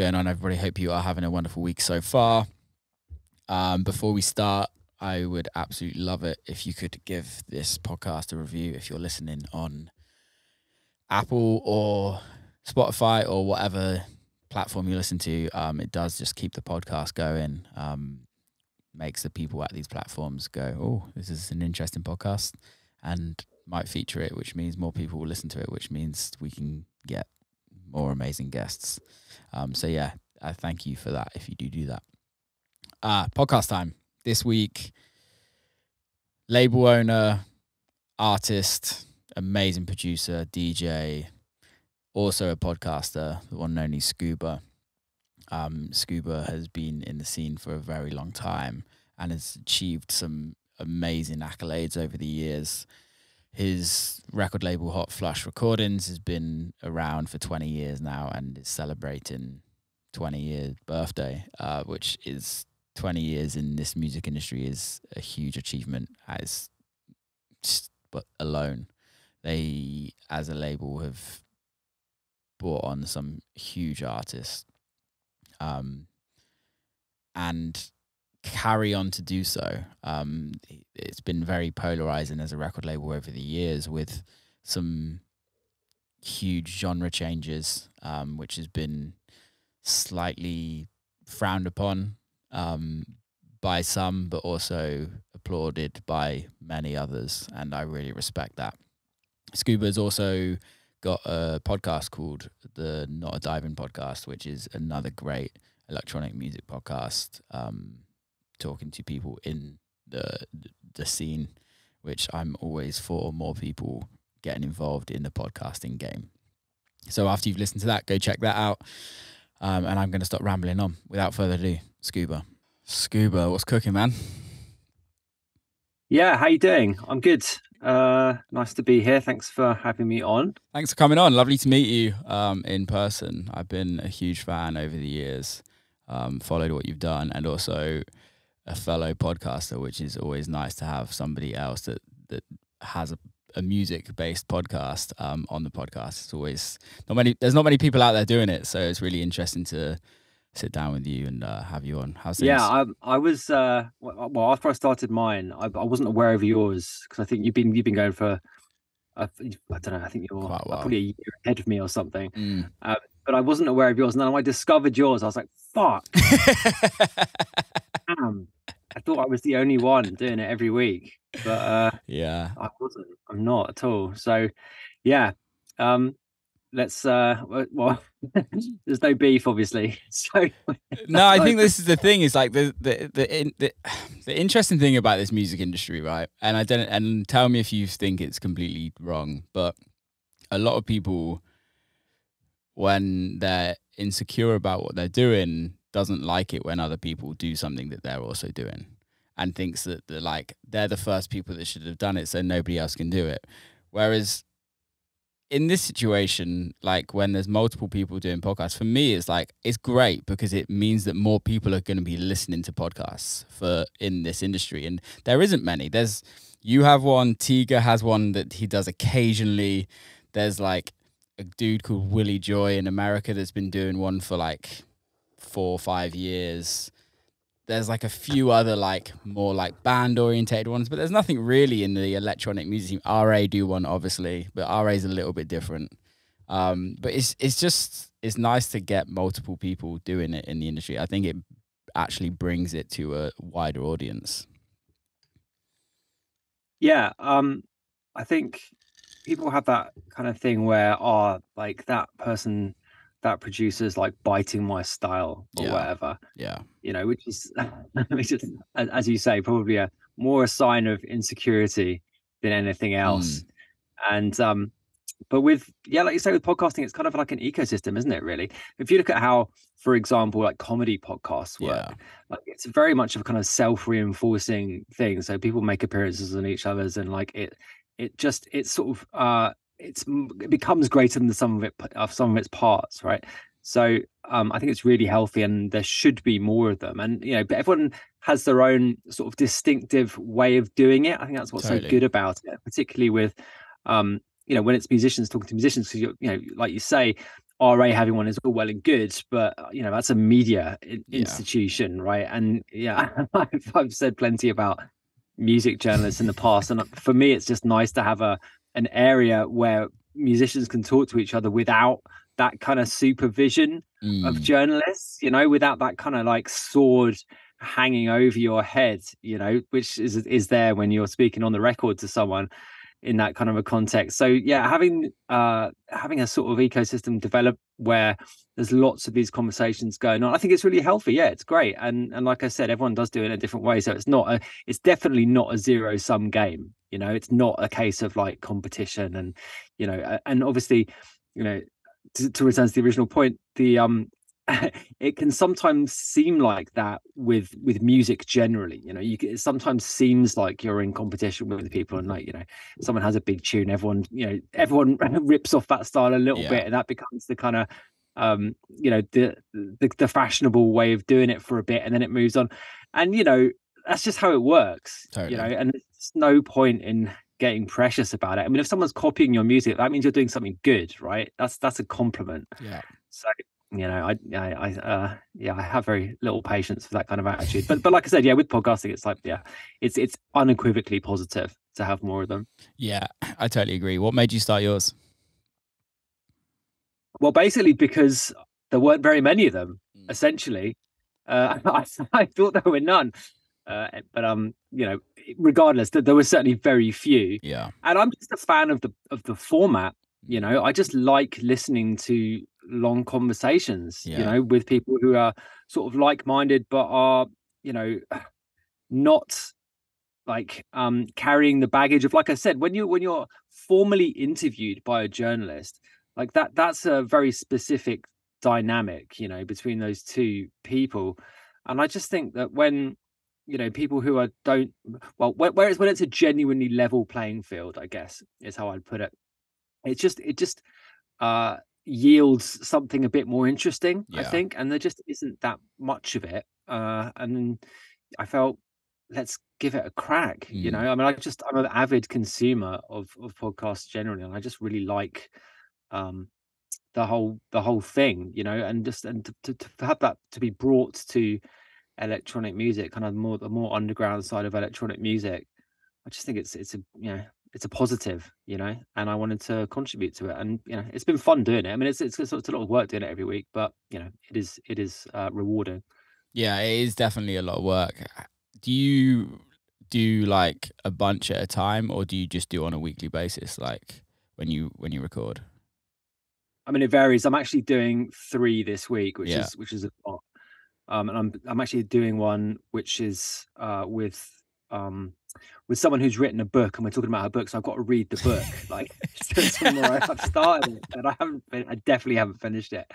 going on, everybody? Hope you are having a wonderful week so far. Um, before we start, I would absolutely love it if you could give this podcast a review if you're listening on Apple or Spotify or whatever platform you listen to. Um, it does just keep the podcast going. Um, makes the people at these platforms go, "Oh, this is an interesting podcast," and might feature it, which means more people will listen to it, which means we can get more amazing guests. Um, so yeah, I thank you for that if you do do that. Uh, podcast time this week. Label owner, artist, amazing producer, DJ, also a podcaster, the one and only Scuba. Um, Scuba has been in the scene for a very long time and has achieved some amazing accolades over the years. His record label Hot Flush Recordings has been around for 20 years now and is celebrating 20 year birthday, uh, which is 20 years in this music industry is a huge achievement as but alone. They as a label have brought on some huge artists um, and carry on to do so. Um, it's been very polarizing as a record label over the years with some huge genre changes, um, which has been slightly frowned upon um, by some, but also applauded by many others. And I really respect that. Scuba's also got a podcast called the Not a Diving Podcast, which is another great electronic music podcast. Um, talking to people in the the scene, which I'm always for more people getting involved in the podcasting game. So after you've listened to that, go check that out. Um, and I'm going to stop rambling on. Without further ado, Scuba. Scuba, what's cooking, man? Yeah, how you doing? I'm good. Uh, nice to be here. Thanks for having me on. Thanks for coming on. Lovely to meet you um, in person. I've been a huge fan over the years. Um, followed what you've done, and also a fellow podcaster, which is always nice to have somebody else that that has a, a music based podcast um, on the podcast. It's always not many. There's not many people out there doing it, so it's really interesting to sit down with you and uh, have you on. How's things? Yeah, I, I was. Uh, well, after I started mine, I, I wasn't aware of yours because I think you've been you've been going for. I, I don't know. I think you're probably a year ahead of me or something. Mm. Uh, but I wasn't aware of yours. And then when I discovered yours, I was like, "Fuck!" Damn. I thought I was the only one doing it every week, but uh, yeah, I wasn't. I'm not at all. So, yeah, um, let's. uh Well, there's no beef, obviously. So no, I think this is the thing. Is like the the the, the the interesting thing about this music industry, right? And I don't. And tell me if you think it's completely wrong, but a lot of people, when they're insecure about what they're doing, doesn't like it when other people do something that they're also doing and thinks that they're like they're the first people that should have done it so nobody else can do it. Whereas in this situation like when there's multiple people doing podcasts for me it's like it's great because it means that more people are going to be listening to podcasts for in this industry and there isn't many. There's you have one tiga has one that he does occasionally. There's like a dude called willie joy in america that's been doing one for like four or five years. There's like a few other like more like band orientated ones, but there's nothing really in the electronic music. RA do one obviously, but RA is a little bit different. Um, but it's it's just it's nice to get multiple people doing it in the industry. I think it actually brings it to a wider audience. Yeah, um, I think people have that kind of thing where, oh, like that person that producer's like biting my style or yeah. whatever. Yeah. You know, which is, which is, as you say, probably a more a sign of insecurity than anything else. Mm. And, um, but with, yeah, like you say, with podcasting, it's kind of like an ecosystem, isn't it? Really? If you look at how, for example, like comedy podcasts work, yeah. like it's very much of a kind of self reinforcing thing. So people make appearances on each other's and like it, it just, it's sort of, uh, it's it becomes greater than the sum of it of some of its parts, right? So um, I think it's really healthy, and there should be more of them. And you know, but everyone has their own sort of distinctive way of doing it. I think that's what's totally. so good about it, particularly with um, you know when it's musicians talking to musicians. Because you know, like you say, RA having one is all well and good, but uh, you know that's a media Yeah. institution, right? And yeah, I've, I've said plenty about music journalists in the past, and for me, it's just nice to have a an area where musicians can talk to each other without that kind of supervision of Mm, journalists, you know, without that kind of like sword hanging over your head, you know, which is is there when you're speaking on the record to someone in that kind of a context. So yeah, having uh having a sort of ecosystem develop where there's lots of these conversations going on, I think it's really healthy. Yeah, it's great. And and like I said, everyone does do it in a different way. So it's not a it's definitely not a zero sum game. You know, it's not a case of like competition and you know, and obviously, you know, to, to return to the original point, the um it can sometimes seem like that with with music generally you know you it sometimes seems like you're in competition with people and like you know someone has a big tune everyone you know everyone rips off that style a little Yeah. bit and that becomes the kind of um you know the, the the fashionable way of doing it for a bit and then it moves on. And you know that's just how it works you know and there's no point in getting precious about it. I mean if someone's copying your music that means you're doing something good right? That's that's a compliment. Yeah. so you know, I, I, I uh, yeah, I have very little patience for that kind of attitude. But, but like I said, yeah, with podcasting, it's like, yeah, it's it's unequivocally positive to have more of them. Yeah, I totally agree. What made you start yours? Well, basically because there weren't very many of them. Mm. Essentially, uh, I, I thought there were none. Uh, but um, you know, regardless, th- there were certainly very few. Yeah. and I'm just a fan of the of the format. You know, I just like listening to long conversations. You know, with people who are sort of like minded, but are you know not like um carrying the baggage of like I said when you when you're formally interviewed by a journalist like that that's a very specific dynamic you know between those two people and I just think that when you know people who are don't well whe- whereas when it's a genuinely level playing field i guess is how i'd put it it's just it just uh yields something a bit more interesting i think and there just isn't that much of it uh and i felt let's give it a crack you Mm. know i mean i just i'm an avid consumer of of podcasts generally and i just really like um the whole the whole thing you know? And just and to, to, to have that to be brought to electronic music kind of more the more underground side of electronic music i just think it's it's a you know it's a positive you know and i wanted to contribute to it and you know it's been fun doing it i mean it's it's, it's a lot of work doing it every week but you know it is it is uh, rewarding Yeah, it is definitely a lot of work. Do you do like a bunch at a time or do you just do on a weekly basis like when you when you record? i mean it varies i'm actually doing three this week which Yeah. is which is a lot um and i'm i'm actually doing one which is uh with um with someone who's written a book and we're talking about her book so i've got to read the book like tomorrow i've started it and i haven't fin- i definitely haven't finished it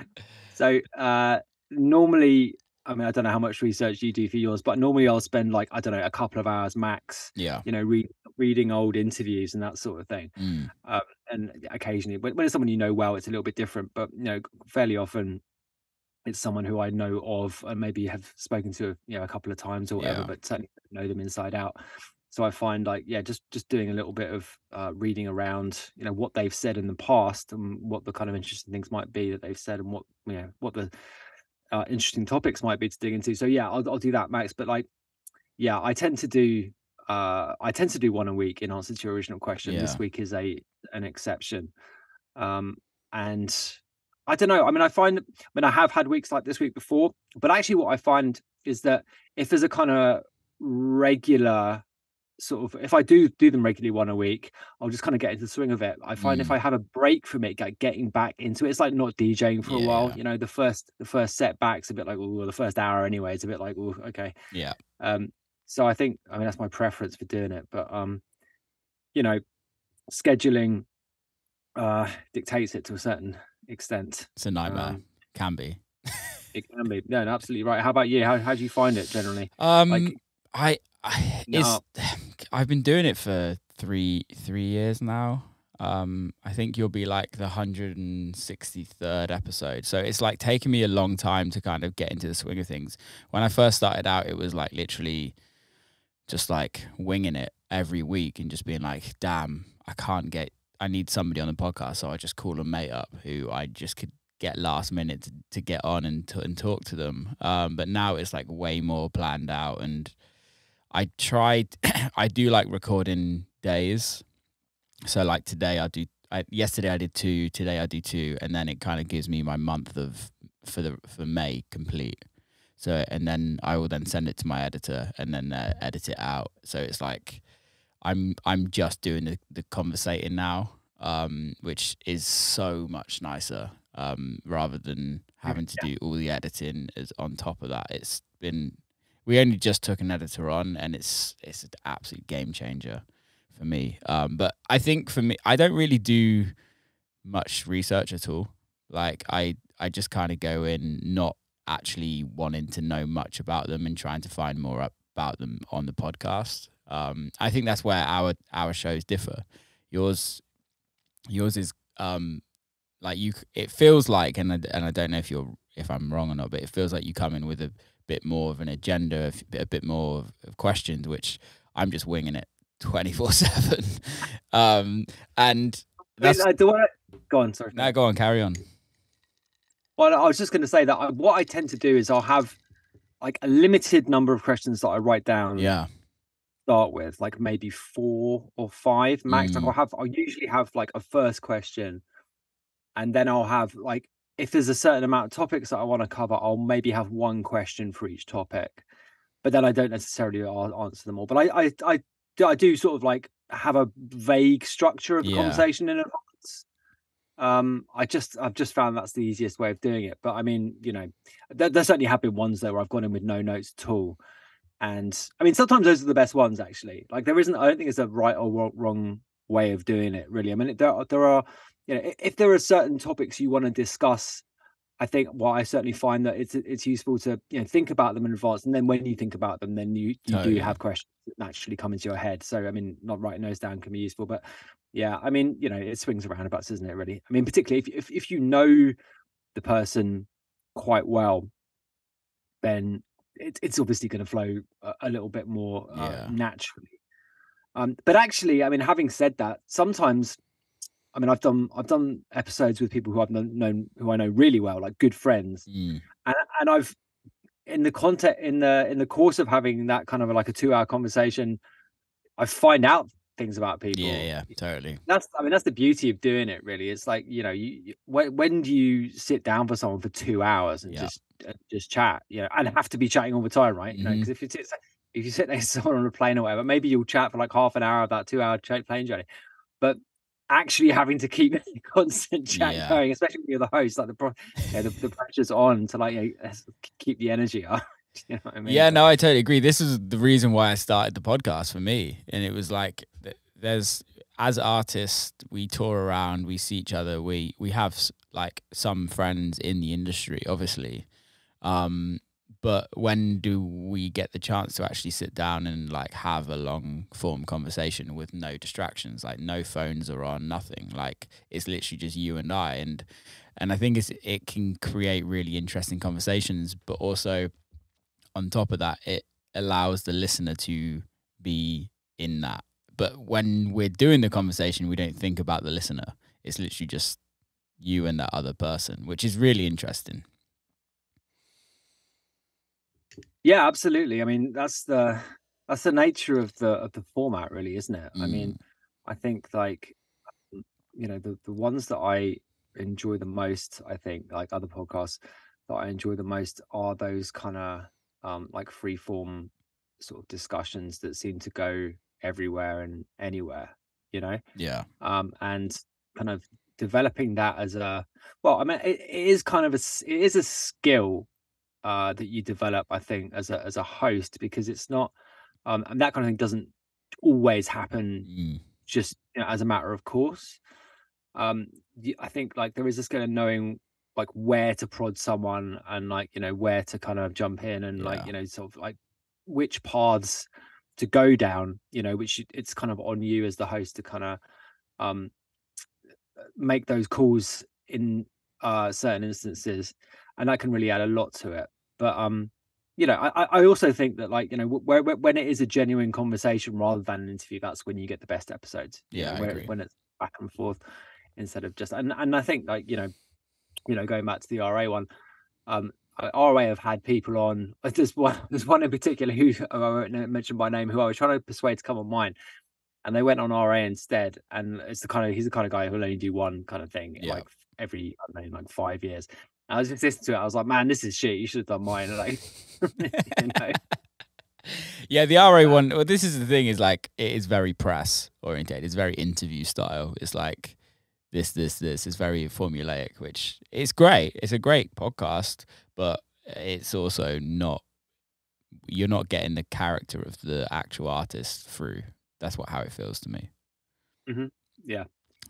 so uh normally i mean i don't know how much research you do for yours but normally i'll spend like i don't know a couple of hours max Yeah. you know read, reading old interviews and that sort of thing Mm. and occasionally when, when it's someone you know well it's a little bit different but you know fairly often it's someone who i know of and maybe have spoken to you know a couple of times or whatever Yeah. but certainly know them inside out. So i find like yeah just just doing a little bit of uh, reading around you know what they've said in the past and what the kind of interesting things might be that they've said and what you know what the uh, interesting topics might be to dig into. So yeah I'll, I'll do that max. But like yeah i tend to do uh i tend to do one a week in answer to your original question. Yeah. this week is a an exception. Um and i don't know i mean i find i mean i have had weeks like this week before but actually what i find is that if there's a kind of regular sort of if i do do them regularly one a week i'll just kind of get into the swing of it i find if Mm. i have a break from it like getting back into it it's like not djing for a while you know the first the first setback's a bit like well the first hour anyway it's a bit like oh okay Yeah. um so i think i mean that's my preference for doing it but um you know scheduling uh dictates it to a certain extent It's a nightmare. Um, Can be. it can be no, absolutely right how about you how, how do you find it generally Um like I, I it's I've been doing it for three three years now. Um, I think you'll be like the hundred and sixty third episode. So it's like taking me a long time to kind of get into the swing of things. When I first started out, it was like literally just like winging it every week and just being like, damn, I can't get I need somebody on the podcast. So I just call a mate up who I just could get last minute to, to get on and and talk to them. Um, but now it's like way more planned out, and I tried. I do like recording days, so like today I do. I, yesterday I did two. Today I do two, and then it kind of gives me my month of for the for May complete. So and then I will then send it to my editor and then uh, edit it out. So it's like I'm I'm just doing the, the conversating now, um, which is so much nicer um, rather than having to yeah. do all the editing as on top of that. It's been we only just took an editor on, and it's it's an absolute game changer for me. Um, but I think for me, I don't really do much research at all. Like I I just kind of go in not actually wanting to know much about them and trying to find more about them on the podcast. Um, I think that's where our our shows differ. Yours yours is um, like you it feels like and I, and I don't know if you're if I'm wrong or not, but it feels like you come in with a bit more of an agenda, a bit more of, of questions, which I'm just winging it twenty four seven. Um, and that's Wait, do I go on? Sorry, no, go on, carry on. Well, I was just going to say that I, what I tend to do is I'll have like a limited number of questions that I write down. Yeah. Start with like maybe four or five max. Mm. Like I'll have, I'll usually have like a first question, and then I'll have like if there's a certain amount of topics that I want to cover, I'll maybe have one question for each topic, but then I don't necessarily answer them all. But I, I, I, I do sort of like have a vague structure of the yeah. conversation in advance um i just i've just found that's the easiest way of doing it but i mean you know there, there certainly have been ones though where i've gone in with no notes at all and i mean sometimes those are the best ones actually. Like there isn't i don't think it's a right or wrong way of doing it really. I mean there are there are you know if there are certain topics you want to discuss I think what I certainly find that it's it's useful to you know think about them in advance, and then when you think about them, then you you oh, do have questions that naturally come into your head. So I mean, not writing those down can be useful, but yeah, I mean, you know, it swings around about, doesn't it? Really, I mean, particularly if if if you know the person quite well, then it, it's obviously going to flow a, a, little bit more uh, yeah. naturally. Um, but actually, I mean, having said that, sometimes I mean, I've done I've done episodes with people who I've known, known who I know really well, like good friends, mm. and and I've in the content in the in the course of having that kind of like a two hour conversation, I find out things about people. Yeah, yeah, totally. That's I mean that's the beauty of doing it. Really, it's like you know you, you when when do you sit down for someone for two hours and yeah. just uh, just chat, you know, and have to be chatting all the time, right? You mm-hmm. know, because if it's if you sit next to someone on a plane or whatever, maybe you'll chat for like half an hour of that two hour plane journey. But actually having to keep constant chat yeah. going, especially when you're the host, like the pro- yeah, the, the pressure's on to like you know, keep the energy up. you know I mean? Yeah, no, I totally agree. This is the reason why I started the podcast for me, and it was like there's as artists we tour around, we see each other, we we have like some friends in the industry, obviously. Um, but when do we get the chance to actually sit down and like have a long form conversation with no distractions? Like no phones are on nothing. Like it's literally just you and i. And and i think it's it can create really interesting conversations but also on top of that it allows the listener to be in that. But when we're doing the conversation we don't think about the listener. It's literally just you and that other person which is really interesting yeah, absolutely. I mean, that's the that's the nature of the of the format, really, isn't it? Mm. I mean, mm. I think like um, you know the the ones that I enjoy the most, I think like other podcasts that I enjoy the most are those kind of um like free form sort of discussions that seem to go everywhere and anywhere, you know? Yeah. Um and kind of developing that as a well, I mean it, it is kind of a it is a skill uh, that you develop, I think, as a as a host, because it's not, um, and that kind of thing doesn't always happen mm. just you know, as a matter of course. Um, I think like there is this kind of knowing like where to prod someone and like you know where to kind of jump in and yeah. like you know sort of like which paths to go down you know which it's kind of on you as the host to kind of um make those calls in uh certain instances and that can really add a lot to it but um, you know, I I also think that like you know where, where, when it is a genuine conversation rather than an interview, that's when you get the best episodes. Yeah, know, where, when it's back and forth instead of just and and I think like you know you know, going back to the RA one, um, RA have had people on. There's one, there's one in particular who I won't mention by name, who I was trying to persuade to come on mine, and they went on RA instead. And it's the kind of he's the kind of guy who'll only do one kind of thing, Yeah. like every I don't know, like five years. I was just listening to it. I was like, man, this is shit. You should have done mine. Like, you know, Yeah, the RA one. Well, this is the thing: is like it is very press oriented. It's very interview style. It's like this, this, this. It's very formulaic, which is great. It's a great podcast, but it's also not. You're not getting the character of the actual artist through. That's what how it feels to me. Mhm. Yeah.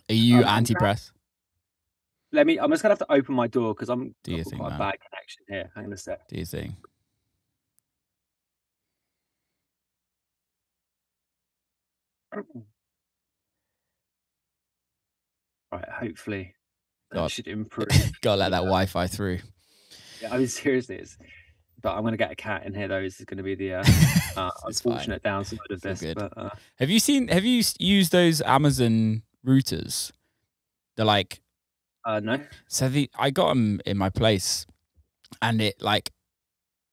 Are you Um, anti-press? Let me. I'm just gonna have to open my door because I'm Do you got think, quite a bad connection here. Hang on a sec. Do you think? Right, hopefully that God. should improve. Gotta let that. Wi-Fi through. yeah, I mean seriously, it's. But I'm gonna get a cat in here though. This is gonna be the uh, uh, It's fine. unfortunate downside of this. But uh, Have you seen? Have you used those Amazon routers? They're like uh, no, so. The I got them in my place, and it like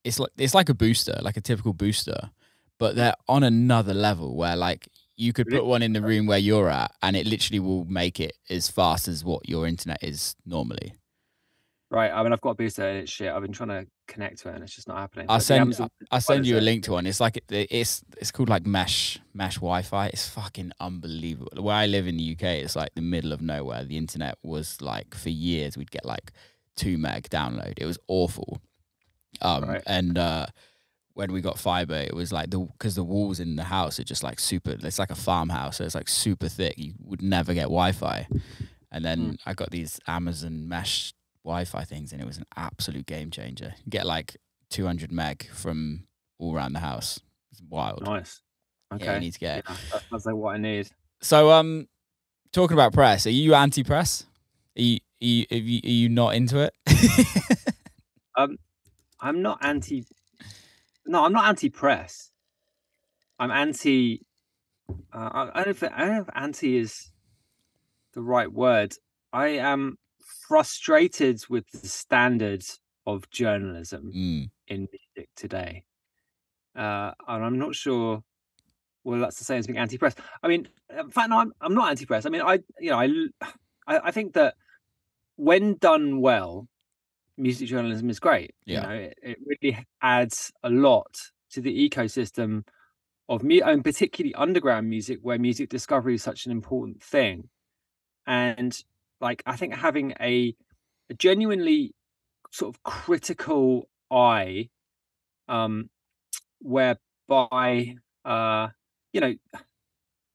it's like it's like a booster, like a typical booster, but they're on another level where like you could put one in the room where you're at, and it literally will make it as fast as what your internet is normally. Right. I mean, I've got a booster and it's shit. I've been trying to connect to it and it's just not happening. I'll But send I'll send you a link to one. It's like it- it's it's called like mesh mesh Wi-Fi. It's fucking unbelievable. Where I live in the UK, it's like the middle of nowhere. The internet was like for years we'd get like two meg download. It was awful. Um Right. and uh when we got fiber, it was like the because the walls in the house are just like super. It's like a farmhouse, so it's like super thick. You would never get Wi-Fi. And then Mm. I got these Amazon mesh Wi-Fi things, and it was an absolute game changer. You get like 200 meg from all around the house. It's wild. Nice. Yeah, Okay. you need to get it. Yeah, that- that's like what I need. So, um, talking about press, are you anti-press? Are you, are you, are you, are you not into it? um, I'm not anti. No, I'm not anti-press. I'm anti. Uh, I, I don't. Think, I don't know if anti is the right word. I am frustrated with the standards of journalism Mm, in music today, uh, and I'm not sure. Well, that's the same as being anti-press. I mean, in fact, no, I'm, I'm not anti-press. I mean, I, you know, I I think that when done well, music journalism is great. Yeah. You know, it, it really adds a lot to the ecosystem of me, and particularly underground music, where music discovery is such an important thing. And like, I think having a, a genuinely sort of critical eye, um, whereby, uh, you know,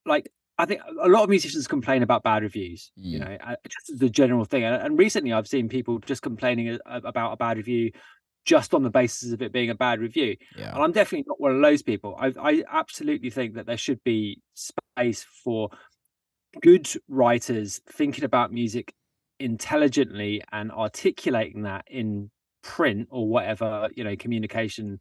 like I think a lot of musicians complain about bad reviews. You Mm. know, uh, just as a general thing. And, recently, I've seen people just complaining about a bad review, just on the basis of it being a bad review. yeah. And I'm definitely not one of those people. I, I absolutely think that there should be space for good writers thinking about music intelligently and articulating that in print or whatever you know communication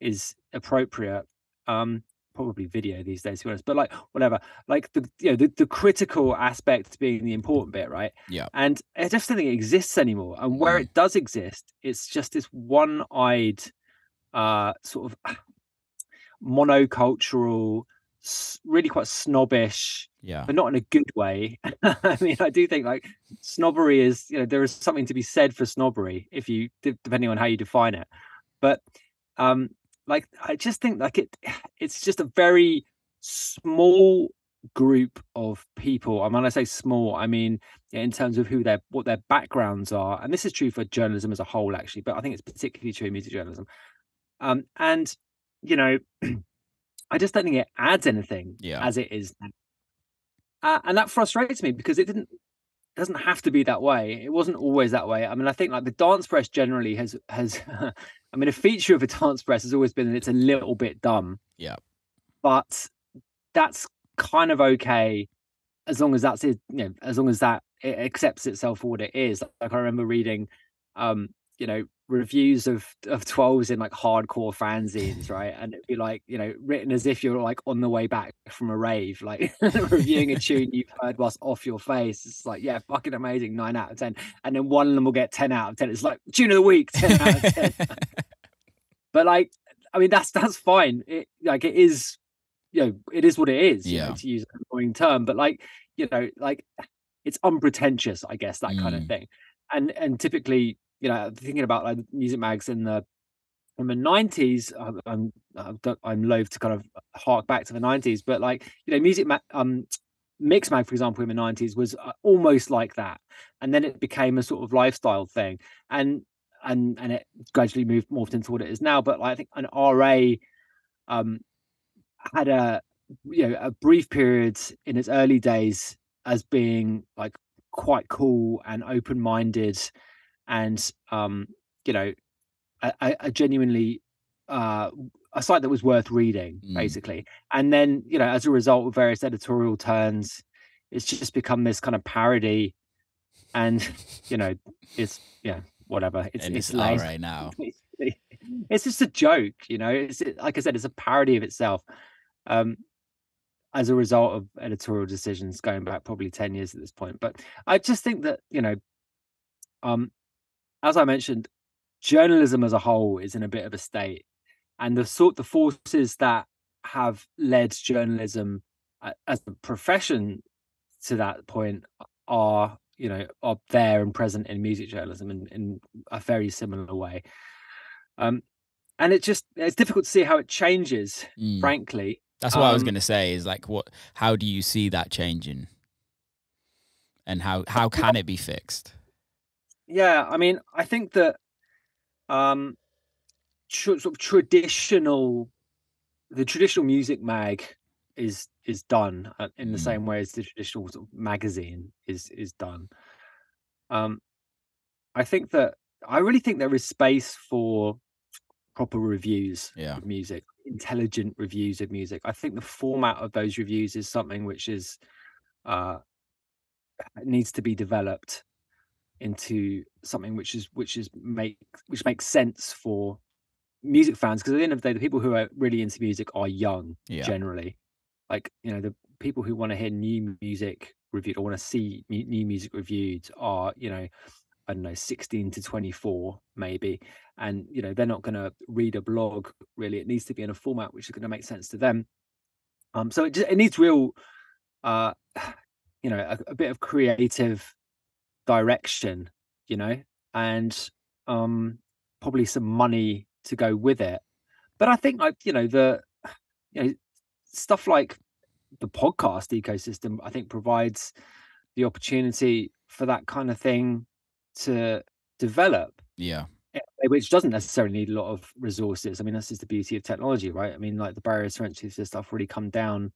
is appropriate. Um, probably video these days, to be honest. But like whatever, like the you know the, the critical aspect being the important bit, right? Yeah. And I just don't think it exists anymore. And where Mm. it does exist, it's just this one-eyed, uh, sort of monocultural, s- really quite snobbish, yeah. but not in a good way. I mean, I do think like snobbery is, you know, there is something to be said for snobbery if you, depending on how you define it. But, um, like, I just think like it, it's just a very small group of people. And when I say small, I mean in terms of who their what their backgrounds are, and this is true for journalism as a whole, actually, but I think it's particularly true in music journalism. Um, and you know, I just don't think it adds anything Yeah. as it is now. Uh, and that frustrates me because it didn't doesn't have to be that way. It wasn't always that way. I mean, I think like the dance press generally has has I mean, a feature of a dance press has always been that it's a little bit dumb. Yeah. But that's kind of okay as long as that's it, you know, as long as that it accepts itself for what it is. Like I remember reading um you know reviews of of 12s in like hardcore fanzines right? And it'd be like you know written as if you're like on the way back from a rave like reviewing a tune you've heard whilst off your face. It's like yeah fucking amazing 9 out of 10 and then one of them will get 10 out of 10 it's like tune of the week 10 out of 10 but like i mean that's that's fine. It like it is you know it is what it is yeah you know, to use an annoying term. But like you know like it's unpretentious i guess that mm. kind of mm. thing. And and typically you know, thinking about like music mags in the in the 90s i'm i'm loath to kind of hark back to the 90s but like you know music ma- um Mixmag for example in the 90s was uh, almost like that and then it became a sort of lifestyle thing and and and it gradually moved morphed into what it is now but like, i think an ra um had a you know a brief period in its early days as being like quite cool and open-minded and um, you know, a, a genuinely uh, a site that was worth reading, mm. basically. And then, you know, as a result of various editorial turns, it's just become this kind of parody, and you know, it's yeah, whatever. It's and it's, it's right now. It's just a joke, you know. It's like I said, it's a parody of itself. Um, as a result of editorial decisions going back probably 10 years at this point but i just think that you know um as I mentioned, journalism as a whole is in a bit of a state, and the sort the forces that have led journalism uh, as a profession to that point are you know are there and present in music journalism in, in a very similar way. Um and it just it's difficult to see how it changes mm. frankly. That's what um, i was um, going to say is like what how do you see that changing? And how how can it be fixed yeah, I mean, I think that um, tr- sort of traditional, the traditional music mag is is done uh, in the mm. same way as the traditional sort of magazine is is done. Um, I think that I really think there is space for proper reviews yeah. of music, intelligent reviews of music. I think the format of those reviews is something which is uh, needs to be developed into something which is which is make which makes sense for music fans because at the end of the day the people who are really into music are young yeah. generally. Like you know the people who want to hear new music reviewed or want to see new music reviewed are you know i don't know 16 to 24 maybe. And you know they're not going to read a blog really. It needs to be in a format which is going to make sense to them. Um so it, just, it needs real uh you know a, a bit of creative direction, you know, and um, probably some money to go with it. But I think like you know the you know stuff like the podcast ecosystem, I think provides the opportunity for that kind of thing to develop. Yeah. Which doesn't necessarily need a lot of resources. I mean, this is the beauty of technology, right? I mean, like the barriers to entry to stuff really come down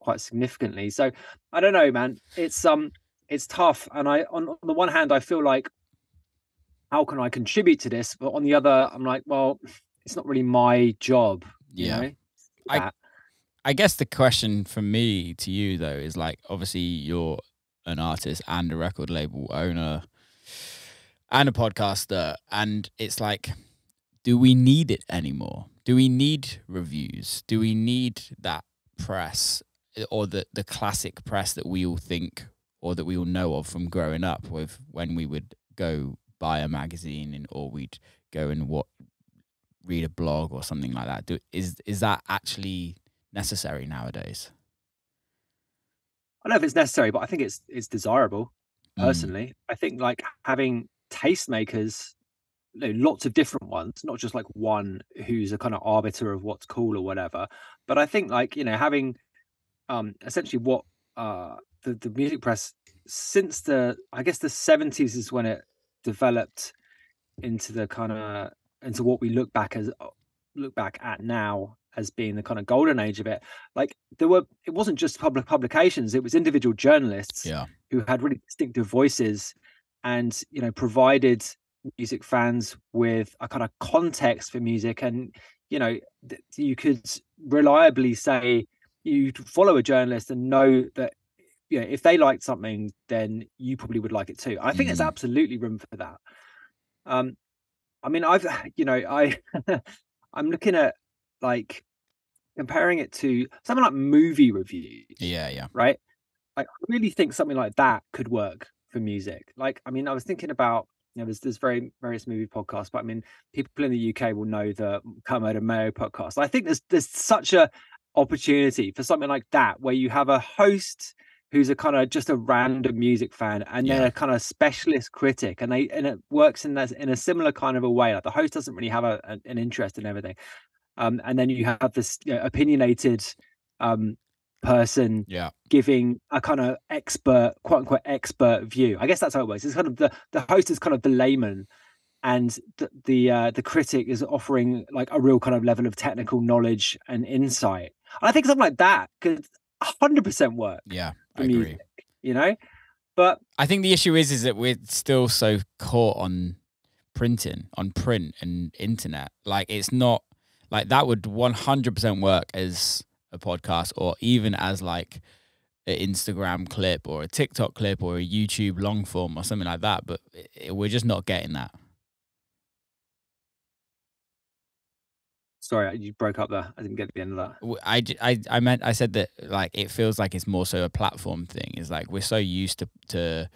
quite significantly. So I don't know, man. It's um it's tough. And I, on, on the one hand, I feel like, how can I contribute to this? But on the other, I'm like, well, it's not really my job. Yeah. You know? I, I guess the question from me to you though is like, obviously you're an artist and a record label owner and a podcaster, and it's like, do we need it anymore? Do we need reviews? Do we need that press eh, or the the classic press that we all think or that we all know of from growing up with when we would go buy a magazine and or we'd go and what read a blog or something like that. Do, is is that actually necessary nowadays? I don't know if it's necessary, but I think it's it's desirable. Mm. Personally, mm. I think like having tastemakers, you know, lots of different ones, not just like one who's a kind of arbiter of what's cool or whatever. But I think like you know having um essentially what uh the, the music press since the I guess the 70s is when it developed into the kind of into what we look back as uh, look back at now as being the kind of golden age of it like there were it wasn't just public publications it was individual journalists yeah. who had really distinctive voices and you know provided music fans with a kind of context for music and you know you could reliably say you'd follow a journalist and know that you know, if they liked something, then you probably would like it too. I think mm. there's absolutely room for that. Um, I mean, I've you know, I I'm looking at like comparing it to something like movie reviews. Yeah, yeah. Right. I really think something like that could work for music. Like, I mean, I was thinking about you know, there's there's very various movie podcasts, but I mean, people in the UK will know the Kermode and Mayo podcast. I think there's there's such a opportunity for something like that where you have a host who's a kind of just a random music fan and then a kind of specialist critic and they and it works in that in a similar kind of a way like the host doesn't really have a, an, an interest in everything. Um and then you have this you know, opinionated um person Yeah. giving a kind of expert quote unquote expert view. I guess that's how it works. It's kind of the the host is kind of the layman and the the, uh, the critic is offering like a real kind of level of technical knowledge and insight. And i think something like that could 100% work Yeah. I agree. music you know but I think the issue is is that we're still so caught on printing, on print and internet. Like it's not like that would one hundred percent work as a podcast or even as like an Instagram clip or a TikTok clip or a YouTube long form or something like that. But i we're just not getting that. Sorry you broke up there i didn't get to the end of that I, I, I meant I said that like it feels like it's more so a platform thing. It's like we're so used to to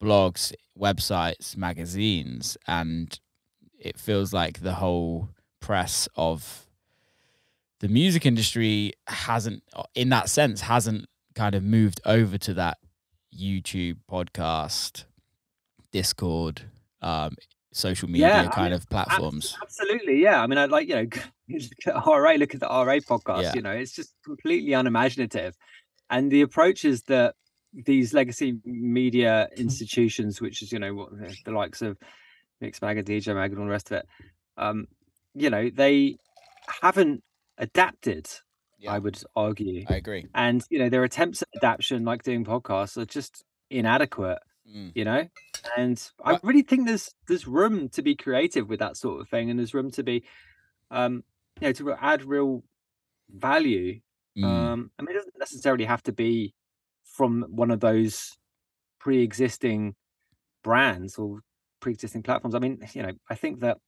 blogs, websites, magazines, and it feels like the whole press of the music industry hasn't, uh, in that sense, hasn't kind of moved over to that YouTube podcast, Discord, um, social media Yeah, I kind mean, of platforms. Absolutely, yeah. I mean, I like you know, look at RA, look at the RA podcast. Yeah. You know, it's just completely unimaginative, and the approaches that these legacy media institutions, which is you know what the likes of Mixmag and DJ Mag and all the rest of it, um, you know, they haven't adapted. Yeah. I would argue, I agree. and you know, their attempts at adaptation, like doing podcasts, are just inadequate Mm. you know and i really think there's there's room to be creative with that sort of thing and there's room to be um you know to add real value Mm. um i mean it doesn't necessarily have to be from one of those pre-existing brands or pre-existing platforms i mean you know i think that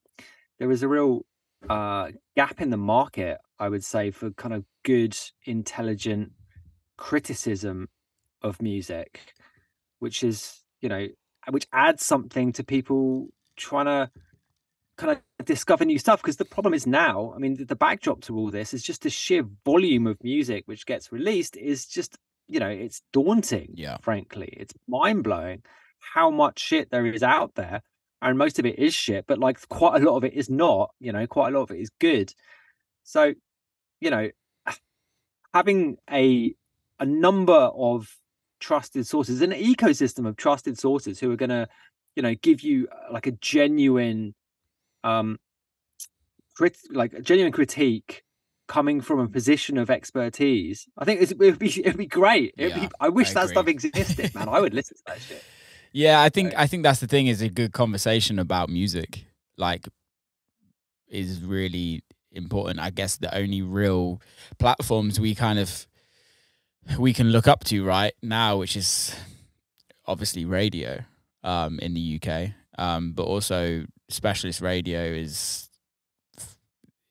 there is a real uh gap in the market i would say for kind of good intelligent criticism of music which is you know which adds something to people trying to kind of discover new stuff because the problem is now i mean the, the backdrop to all this is just the sheer volume of music which gets released is just you know it's daunting Yeah. frankly it's mind-blowing how much shit there is out there and most of it is shit but like quite a lot of it is not you know quite a lot of it is good so you know having a a number of trusted sources an ecosystem of trusted sources who are going to you know give you uh, like a genuine um crit- like a genuine critique coming from a position of expertise i think it would be it'd be great It'd be, i wish I that stuff existed man i would listen to that shit Yeah, I think So- I think that's the thing is a good conversation about music. Like is really important. I guess the only real platforms we kind of we can look up to right now, which is obviously radio um in the UK. Um but also specialist radio is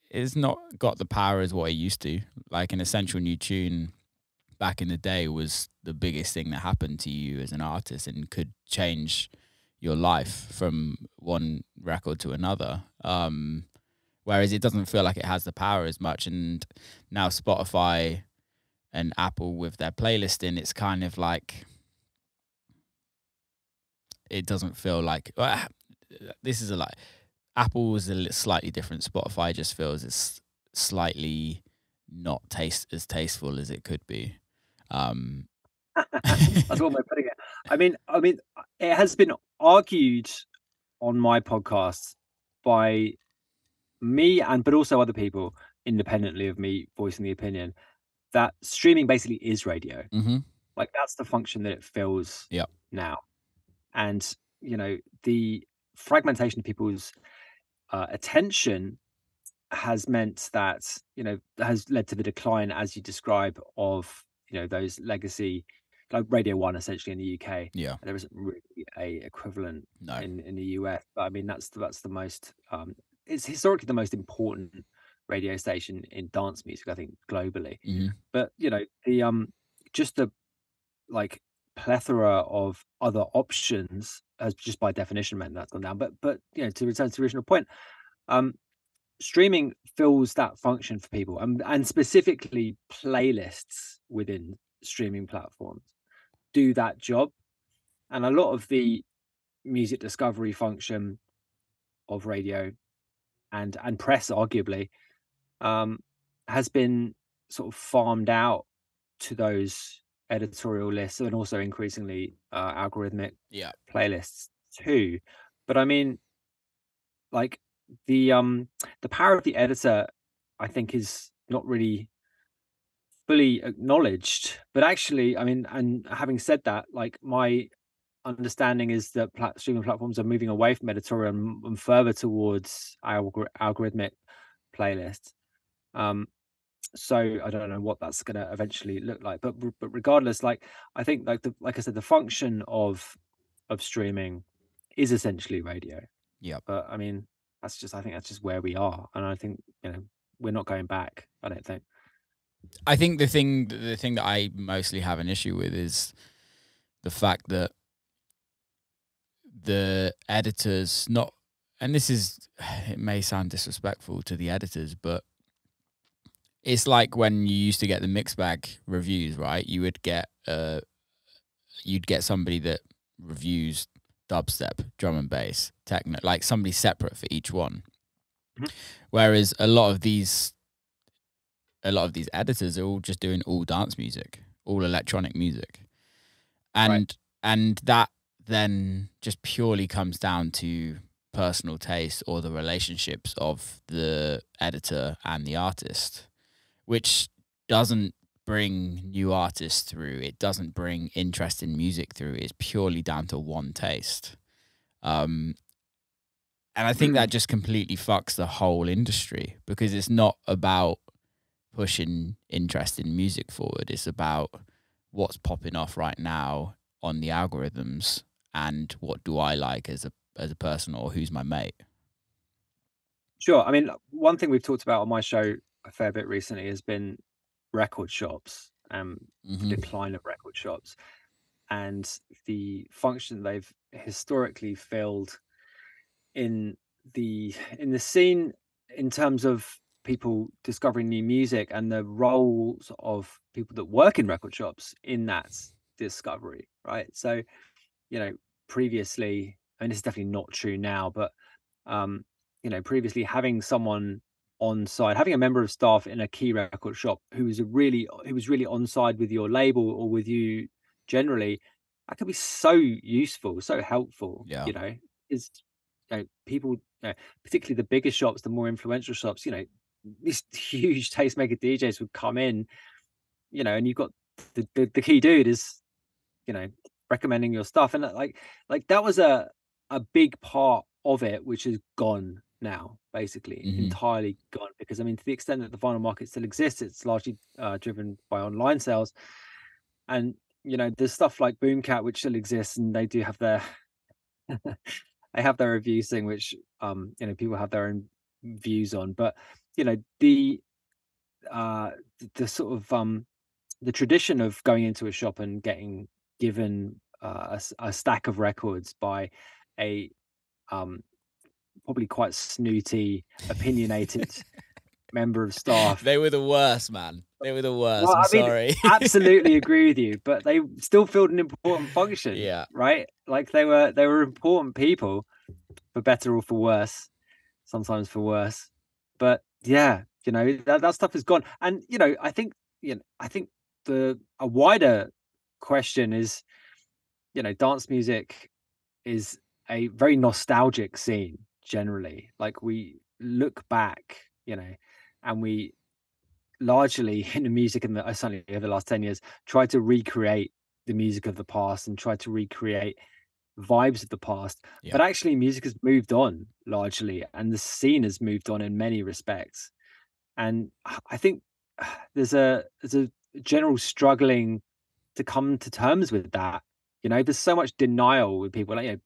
is not got the power as what it used to. Like an essential new tune back in the day was the biggest thing that happened to you as an artist and could change your life from one record to another. Um, whereas it doesn't feel like it has the power as much. And now Spotify and Apple with their playlisting, it's kind of like it doesn't feel like this is a like Apple is a slightly different. Spotify just feels it's slightly not taste as tasteful as it could be. Um, that's way of putting it i mean i mean it has been argued on my podcast by me and but also other people independently of me voicing the opinion that streaming basically is radio mhm. like that's the function that it fills now and you know the fragmentation of people's uh, attention has meant that you know has led to the decline as you describe of you know those legacy like Radio One essentially in the UK. Yeah. There isn't really a equivalent No. in in the US. But I mean, that's that's the most. Um, it's historically the most important radio station in dance music, I think, globally. Mhm. But you know, the um, just the like plethora of other options has just by definition meant that's gone down. But but you know, to return to the original point, um, streaming fills that function for people, and and specifically playlists within streaming platforms do that job, and a lot of the music discovery function of radio and and press arguably um has been sort of farmed out to those editorial lists and also increasingly uh, algorithmic Yeah. playlists too. But i mean like the um the power of the editor i think is not really fully acknowledged. But actually i mean and having said that like my understanding is that plat- streaming platforms are moving away from editorial and, and further towards algor- algorithmic playlists um so i don't know what that's going to eventually look like but but regardless like i think like the like i said the function of of streaming is essentially radio Yeah. but i mean that's just i think that's just where we are and i think you know we're not going back i don't think I think the thing the thing that I mostly have an issue with is the fact that the editors not and this is it may sound disrespectful to the editors but it's like when you used to get the Mixmag reviews right you would get uh you'd get somebody that reviews dubstep drum and bass techno like somebody separate for each one Mhm. whereas a lot of these a lot of these editors are all just doing all dance music, all electronic music. And and that then just purely comes down to personal taste or the relationships of the editor and the artist, which doesn't bring new artists through. It doesn't bring interest in music through. It's purely down to one taste. Um, and I think that just completely fucks the whole industry because it's not about pushing interest in music forward. It's about what's popping off right now on the algorithms and what do I like as a as a person or who's my mate. Sure. I mean, one thing we've talked about on my show a fair bit recently has been record shops and Mhm. the decline of record shops and the function they've historically filled in the in the scene in terms of people discovering new music and the roles of people that work in record shops in that discovery right so you know previously and this is definitely not true now but um you know previously having someone on side. Having a member of staff in a key record shop who was a really who was really on side with your label or with you generally that could be so useful so helpful Yeah. you know is you know, people you know, particularly the bigger shops the more influential shops you know these huge tastemaker djs would come in you know and you've got the, the, the key dude is you know recommending your stuff. And like like that was a a big part of it which is gone now basically Mhm. entirely gone because i mean to the extent that the vinyl market still exists it's largely uh, driven by online sales and you know there's stuff like Boomkat which still exists and they do have their they have their reviews thing which um you know people have their own views on but you know the uh the sort of um the tradition of going into a shop and getting given uh, a, a stack of records by a um probably quite snooty opinionated member of staff They were the worst, man. They were the worst. Well, I'm I mean, sorry. absolutely agree with you but they still filled an important function yeah. right like they were they were important people for better or for worse sometimes for worse but yeah you know that, that stuff is gone and you know i think you know i think the a wider question is you know dance music is a very nostalgic scene generally like we look back you know and we largely in the music in the uh, certainly over the last 10 years try to recreate the music of the past and try to recreate vibes of the past Yeah. but actually music has moved on largely and the scene has moved on in many respects and i think there's a there's a general struggling to come to terms with that. You know, there's so much denial with people like you know,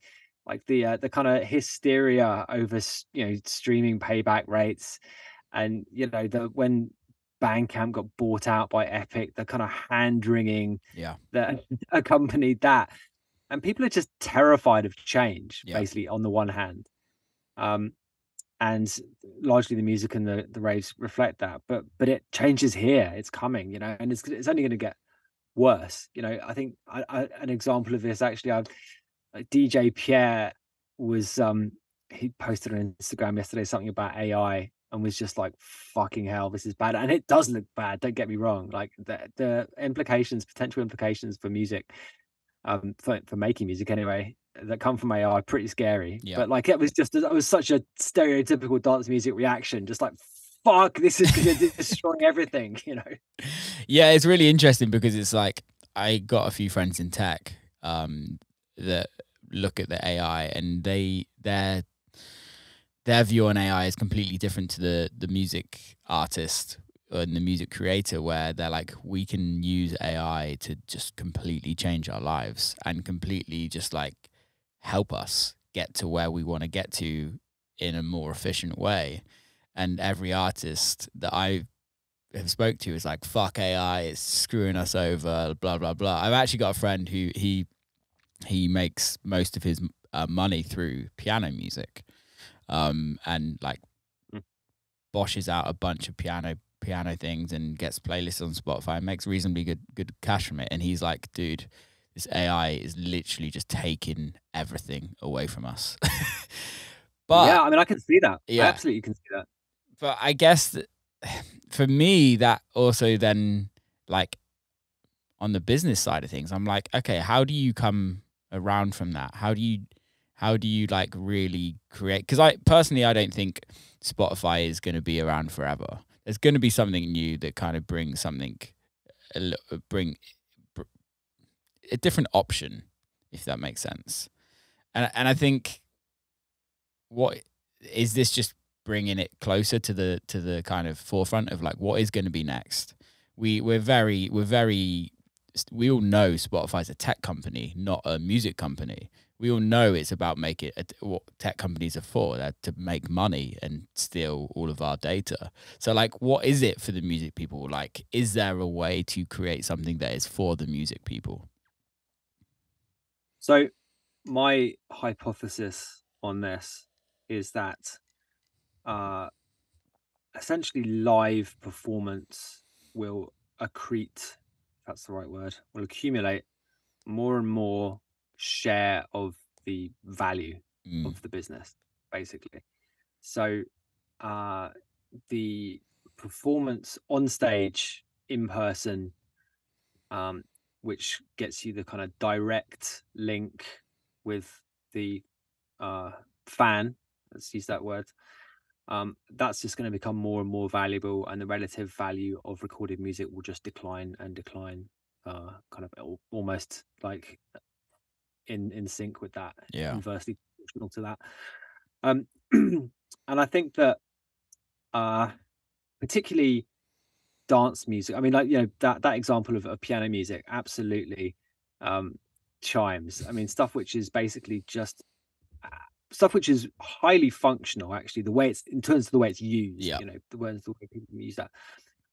like the uh, the kind of hysteria over you know streaming payback rates, and you know the when Bandcamp got bought out by Epic, the kind of hand wringing yeah that accompanied that, and people are just terrified of change. Yeah. Basically, on the one hand, um, and largely the music and the the raves reflect that. But but it changes here. It's coming, you know, and it's it's only going to get worse. You know, I think I, I, an example of this actually, I like DJ Pierre was um he posted on Instagram yesterday something about AI and was just like fucking hell this is bad. And it does look bad don't get me wrong like the the implications potential implications for music um for, for making music anyway that come from AI pretty scary. Yeah. but like it was just it was such a stereotypical dance music reaction just like fuck this is gonna destroy everything you know? Yeah it's really interesting because it's like i got a few friends in tech um that look at the ai and they their their view on ai is completely different to the the music artist and the music creator where they're like we can use ai to just completely change our lives and completely just like help us get to where we want to get to in a more efficient way and every artist that i have spoke to is like fuck AI, it's screwing us over, blah blah blah. I've actually got a friend who he he makes most of his uh, money through piano music, um, and like Mm. boshes out a bunch of piano piano things and gets playlists on Spotify and makes reasonably good good cash from it. And he's like, dude, this AI is literally just taking everything away from us. but yeah i mean i can see that Yeah. i absolutely can see that but I guess that for me, that also then like on the business side of things, I'm like, okay, how do you come around from that? How do you how do you like really create? Because I personally, I don't think Spotify is going to be around forever. There's going to be something new that kind of brings something, uh, bring a different option, if that makes sense. And and I think what is this just bringing it closer to the to the kind of forefront of like what is going to be next. We we're very we're very we all know Spotify's a tech company, not a music company. We all know it's about making it what tech companies are for. They're to make money and steal all of our data. So like, what is it for the music people? Like, is there a way to create something that is for the music people? So, my hypothesis on this is that uh, essentially live performance will accrete, that's the right word, will accumulate more and more share of the value Mm, of the business, basically. So, uh, the performance on stage, in person, um, which gets you the kind of direct link with the uh, fan. Let's use that word. Um, that's just going to become more and more valuable, and the relative value of recorded music will just decline and decline, uh, kind of almost like in in sync with that yeah. inversely proportional to that. Um, and I think that uh, particularly dance music. I mean, like you know that that example of, of piano music absolutely um, chimes. I mean, stuff which is basically just uh, stuff which is highly functional. Actually, the way it's in terms of the way it's used. Yeah. You know, the words the way people use that.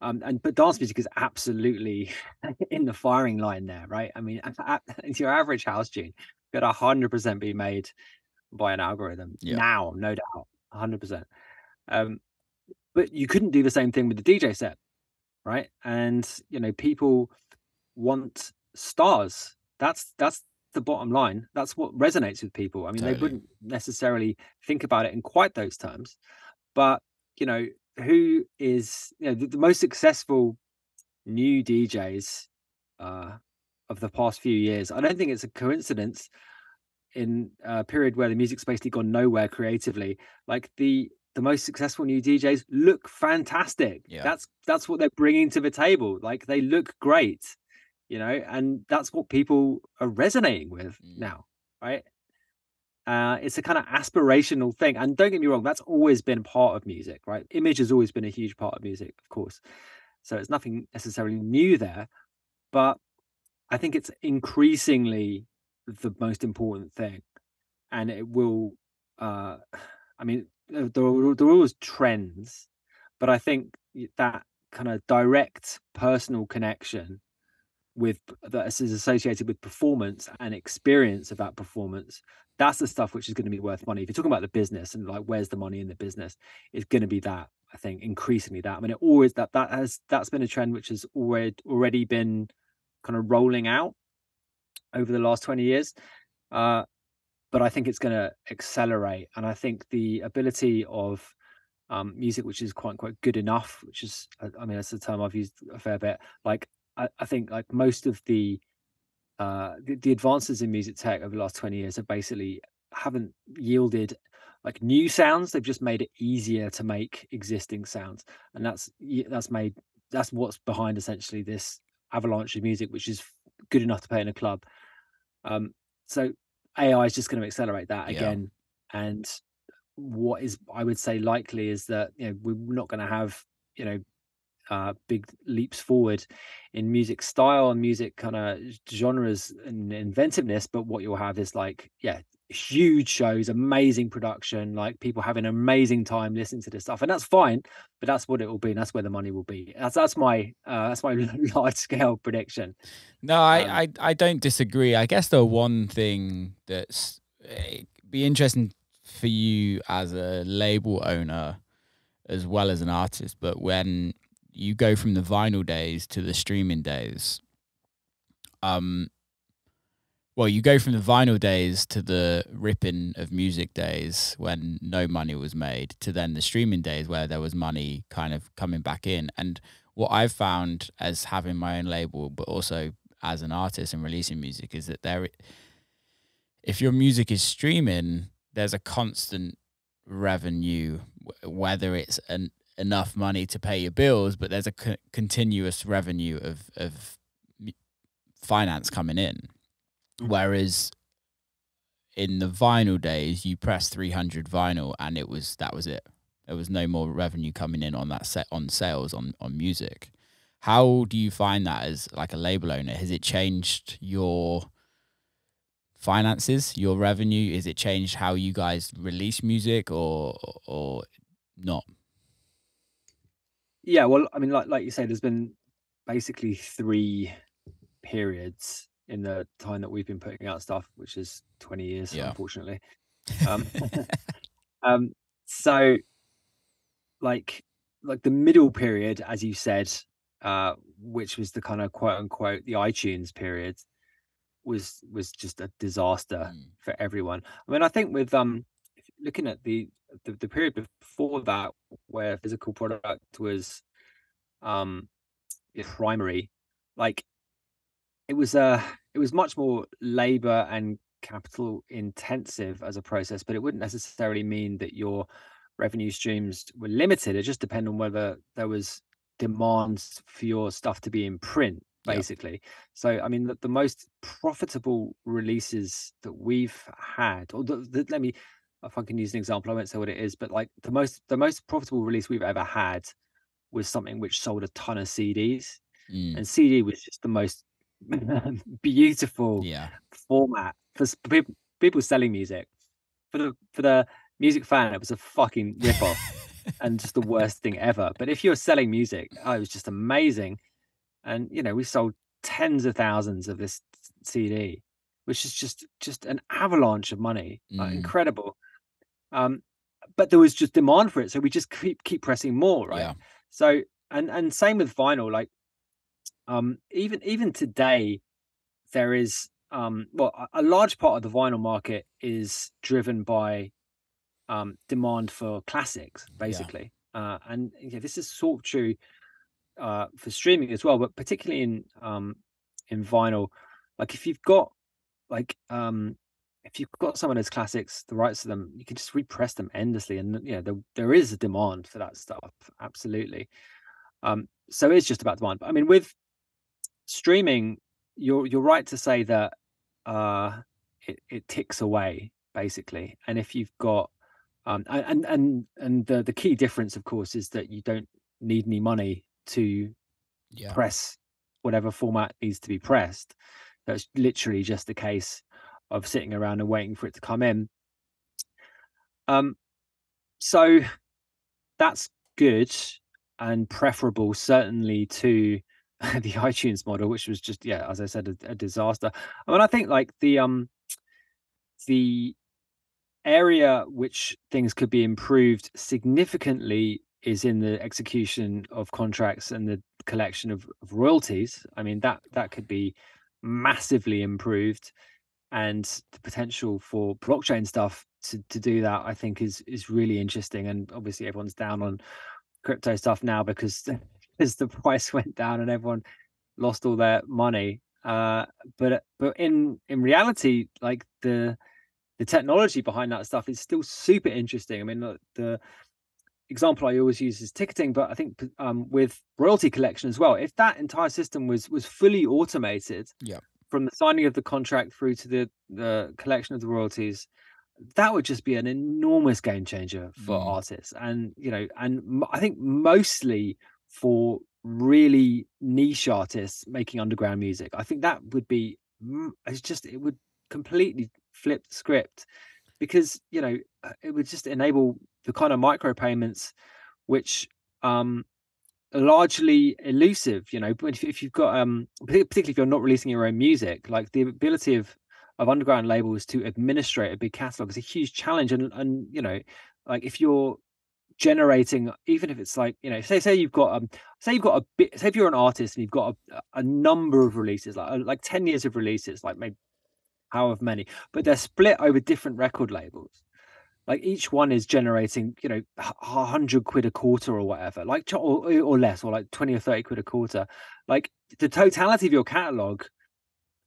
Um, and but dance music is absolutely in the firing line there, right? I mean, a- your average house tune could hundred percent be made by an algorithm Yeah. now, no doubt, hundred percent. Um, but you couldn't do the same thing with the DJ set, right? And you know, people want stars. That's that's the bottom line. That's what resonates with people. I mean, Totally. they wouldn't necessarily think about it in quite those terms, but you know, who is you know the, the most successful new DJs uh, of the past few years? I don't think it's a coincidence in a period where the music's basically gone nowhere creatively. Like the the most successful new DJs look fantastic. Yeah. That's that's what they're bringing to the table. Like they look great, you know, and that's what people are resonating with Mm. now, right? Uh, it's a kind of aspirational thing, and don't get me wrong, that's always been part of music, right? Image has always been a huge part of music, of course. So it's nothing necessarily new there, but I think it's increasingly the most important thing, and it will. Uh, I mean, there there are always trends, but I think that kind of direct personal connection with that is associated with performance and experience of that performance that's the stuff which is going to be worth money. If you're talking about the business and like where's the money in the business it's going to be that i think increasingly that. I mean it always that that has that's been a trend which has already already been kind of rolling out over the last 20 years uh, but i think it's going to accelerate. And i think the ability of um, music which is quite quite good enough which is i mean that's the term i've used a fair bit like I, I think like most of the, uh, the the advances in music tech over the last 20 years have basically haven't yielded like new sounds. They've just made it easier to make existing sounds. And that's that's made that's what's behind essentially this avalanche of music which is good enough to play in a club. Um so ai is just going to accelerate that yeah. again. And what is i would say likely is that you know we're not going to have you know uh, big leaps forward in music style and music kind of genres and inventiveness. But what you'll have is like, yeah, huge shows, amazing production, like people having an amazing time listening to this stuff, and that's fine. But that's what it will be, and that's where the money will be. That's that's my uh, that's my large scale prediction. No, I, um, I I don't disagree. I guess the one thing that's eh, be interesting for you as a label owner as well as an artist, but when you go from the vinyl days to the streaming days. Um, well, you go from the vinyl days to the ripping of music days when no money was made to then the streaming days where there was money kind of coming back in. And what I've found as having my own label, but also as an artist and releasing music, is that there, if your music is streaming, there's a constant revenue, whether it's an enough money to pay your bills, but there's a co- continuous revenue of of finance coming in. Mm. Whereas in the vinyl days, you press 300 vinyl and it was that was it. There was no more revenue coming in on that set on sales on on music. How do you find that as like a label owner? Has it changed your finances, your revenue? Is it changed how you guys release music or or not? Yeah well i mean like like you say there's been basically three periods in the time that we've been putting out stuff which is 20 years yeah. unfortunately um, um so like like the middle period as you said uh which was the kind of quote unquote the itunes period was was just a disaster mm. for everyone i mean i think with um looking at the the, the period before that where physical product was um primary like it was uh it was much more labor and capital intensive as a process but it wouldn't necessarily mean that your revenue streams were limited it just depended on whether there was demands for your stuff to be in print basically yeah. so i mean the, the, most profitable releases that we've had or the, the, let me if I can use an example, I won't say what it is, but like the most the most profitable release we've ever had was something which sold a ton of CDs, mm. and CD was just the most beautiful yeah. format for people, people selling music. For the for the music fan, it was a fucking rip off and just the worst thing ever. But if you're selling music, oh, it was just amazing, and you know we sold tens of thousands of this CD, which is just just an avalanche of money, mm. like, incredible. Um, but there was just demand for it, so we just keep keep pressing more, right? Yeah. So and and same with vinyl, like um, even even today, there is um, well a large part of the vinyl market is driven by um, demand for classics, basically, yeah. uh, and yeah, this is sort of true uh, for streaming as well, but particularly in um, in vinyl. Like if you've got like um if you've got some of those classics, the rights to them, you can just repress them endlessly, and you know there, there is a demand for that stuff, absolutely. Um, so it's just about demand. But I mean, with streaming, you're you're right to say that uh, it it ticks away basically, and if you've got um, and and and the the key difference, of course, is that you don't need any money to yeah. press whatever format needs to be pressed. That's literally just a case of sitting around and waiting for it to come in. Um, so that's good and preferable, certainly to the iTunes model, which was just yeah, as I said, a, a disaster. I mean, I think like the um the area which things could be improved significantly is in the execution of contracts and the collection of, of royalties. I mean that that could be massively improved, and the potential for blockchain stuff to, to do that, I think, is is really interesting. And obviously, everyone's down on crypto stuff now because as the price went down and everyone lost all their money. Uh, but but in in reality, like the the technology behind that stuff is still super interesting. I mean, the, the example I always use is ticketing, but I think um, with royalty collection as well, if that entire system was was fully automated, yeah, from the signing of the contract through to the the collection of the royalties, that would just be an enormous game changer for mm. artists, and you know, and I think mostly for really niche artists making underground music. I think that would be it's just it would completely flip the script because you know uh, it would just enable the kind of micropayments which um largely elusive you know but if, if you've got um particularly if you're not releasing your own music like the ability of of underground labels to administrate a big catalog is a huge challenge and and you know like if you're generating even if it's like you know say say you've got um say you've got a bit say if you're an artist and you've got a, a number of releases like uh, like 10 years of releases like maybe however many, but they're split over different record labels. Like each one is generating, you know, a hundred quid a quarter or whatever, like or, or less, or like twenty or thirty quid a quarter. Like the totality of your catalog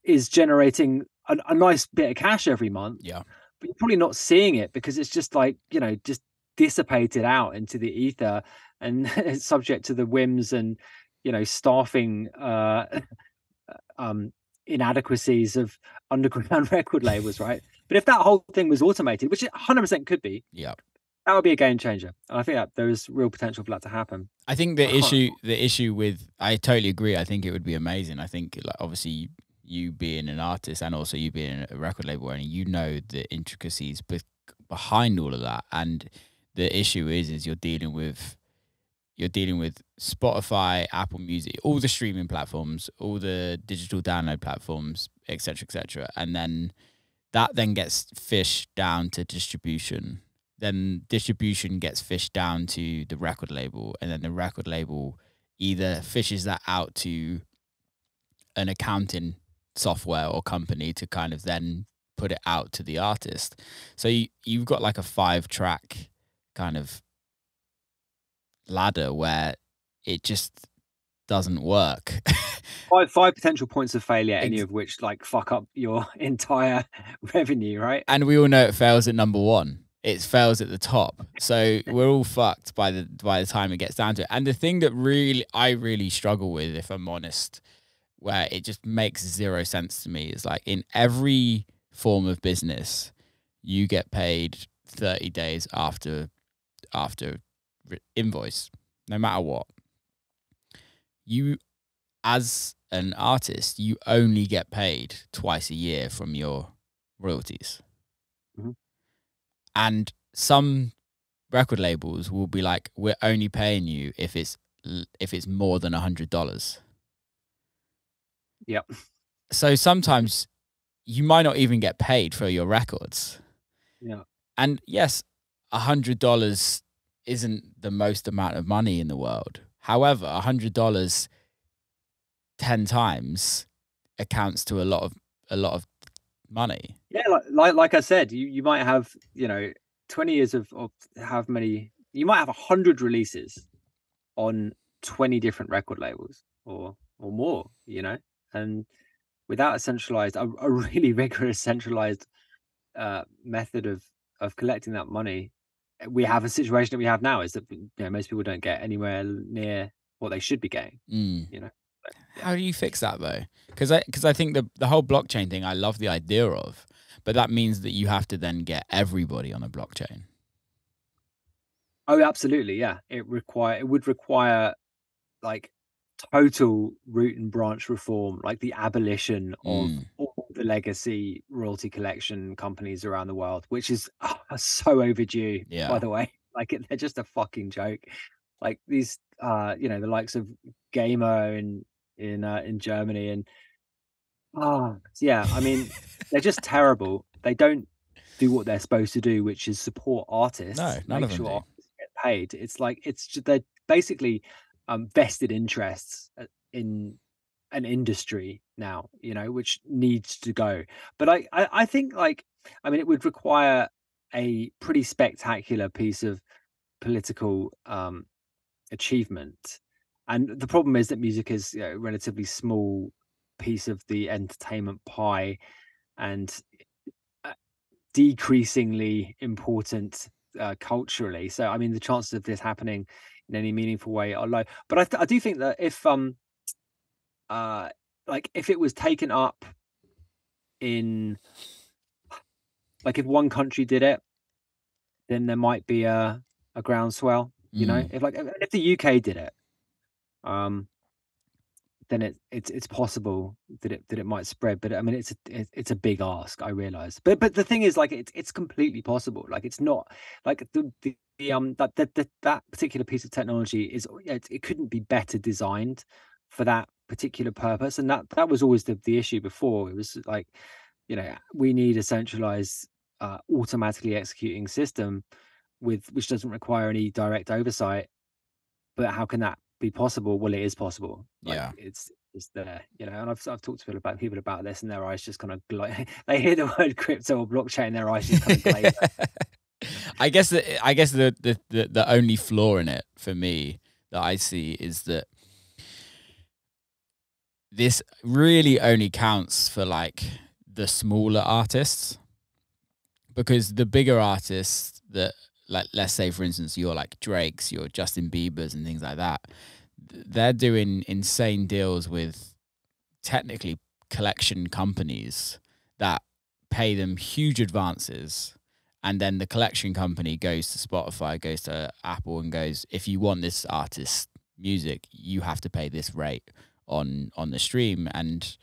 is generating a, a nice bit of cash every month. Yeah, but you're probably not seeing it because it's just like you know, just dissipated out into the ether and it's subject to the whims and you know staffing uh um inadequacies of underground record labels, right? But if that whole thing was automated, which it 100% could be, yeah, that would be a game changer. And I think that there is real potential for that to happen. I think the I issue, the issue with, I totally agree. I think it would be amazing. I think, like, obviously, you being an artist and also you being a record label owner, you know the intricacies be- behind all of that. And the issue is, is you're dealing with you're dealing with Spotify, Apple Music, all the streaming platforms, all the digital download platforms, etc., etc., and then that then gets fished down to distribution. Then distribution gets fished down to the record label, and then the record label either fishes that out to an accounting software or company to kind of then put it out to the artist. So you, you've got like a five track kind of ladder where it just doesn't work. five five potential points of failure, any of which like fuck up your entire revenue, right? And we all know it fails at number one. It fails at the top. So we're all fucked by the by the time it gets down to it. And the thing that really I really struggle with, if I'm honest, where it just makes zero sense to me is like in every form of business, you get paid 30 days after after invoice, no matter what. You, as an artist, you only get paid twice a year from your royalties. Mm-hmm. And some record labels will be like, "We're only paying you if it's if it's more than a hundred dollars." Yep. So sometimes you might not even get paid for your records. Yeah. And yes, a hundred dollars isn't the most amount of money in the world. However, a hundred dollars ten times accounts to a lot of a lot of money. Yeah, like like, like I said, you, you might have, you know, 20 years of, of have many you might have a hundred releases on 20 different record labels or or more, you know, and without a centralized a, a really rigorous centralized uh method of of collecting that money we have a situation that we have now is that you know most people don't get anywhere near what they should be getting. Mm. You know. yeah. How do you fix that though? Because I because I think the the whole blockchain thing I love the idea of, but that means that you have to then get everybody on a blockchain. Oh, absolutely, yeah. It require it would require like total root and branch reform, like the abolition of Mm. all the legacy royalty collection companies around the world, which is ah, so overdue. Yeah. By the way, like it, they're just a fucking joke. Like these, uh, you know, the likes of GEMA in in uh, in Germany and ah, yeah. I mean, they're just terrible. They don't do what they're supposed to do, which is support artists. No, none make of them sure artists get paid. It's like it's just they're basically um, vested interests uh, in an industry now, you know, which needs to go. But I, I, I think like, I mean, it would require a pretty spectacular piece of political um, achievement. And the problem is that music is you know, a relatively small piece of the entertainment pie and uh, decreasingly important uh, culturally. So, I mean, the chances of this happening in any meaningful way are low. But I, th- I do think that if, um, uh, like, if it was taken up in, like, if one country did it, then there might be a a groundswell. You know, Mm. if like if the UK did it, um, then it it's it's possible that it that it might spread. But I mean, it's a it, it's a big ask. I realize. But but the thing is, like, it's it's completely possible. Like, it's not like the the, the um that that that that particular piece of technology is it, it couldn't be better designed for that particular purpose. And that that was always the the issue before. It was like, you know, we need a centralized, uh, automatically executing system with which doesn't require any direct oversight. But how can that be possible? Well, it is possible. Like, Yeah. it's it's there, you know. And I've I've talked to people about people about this, and their eyes just kind of glow. they hear the word crypto or blockchain, their eyes just kind of glaze. I guess the I guess the, the the the only flaw in it for me that I see is that this really only counts for like the smaller artists. Because the bigger artists that like let's say for instance you're like Drake's, your Justin Bieber's and things like that they're doing insane deals with technically collection companies that pay them huge advances. And then the collection company goes to Spotify, goes to Apple, and goes, if you want this artist's music, you have to pay this rate on on the stream, and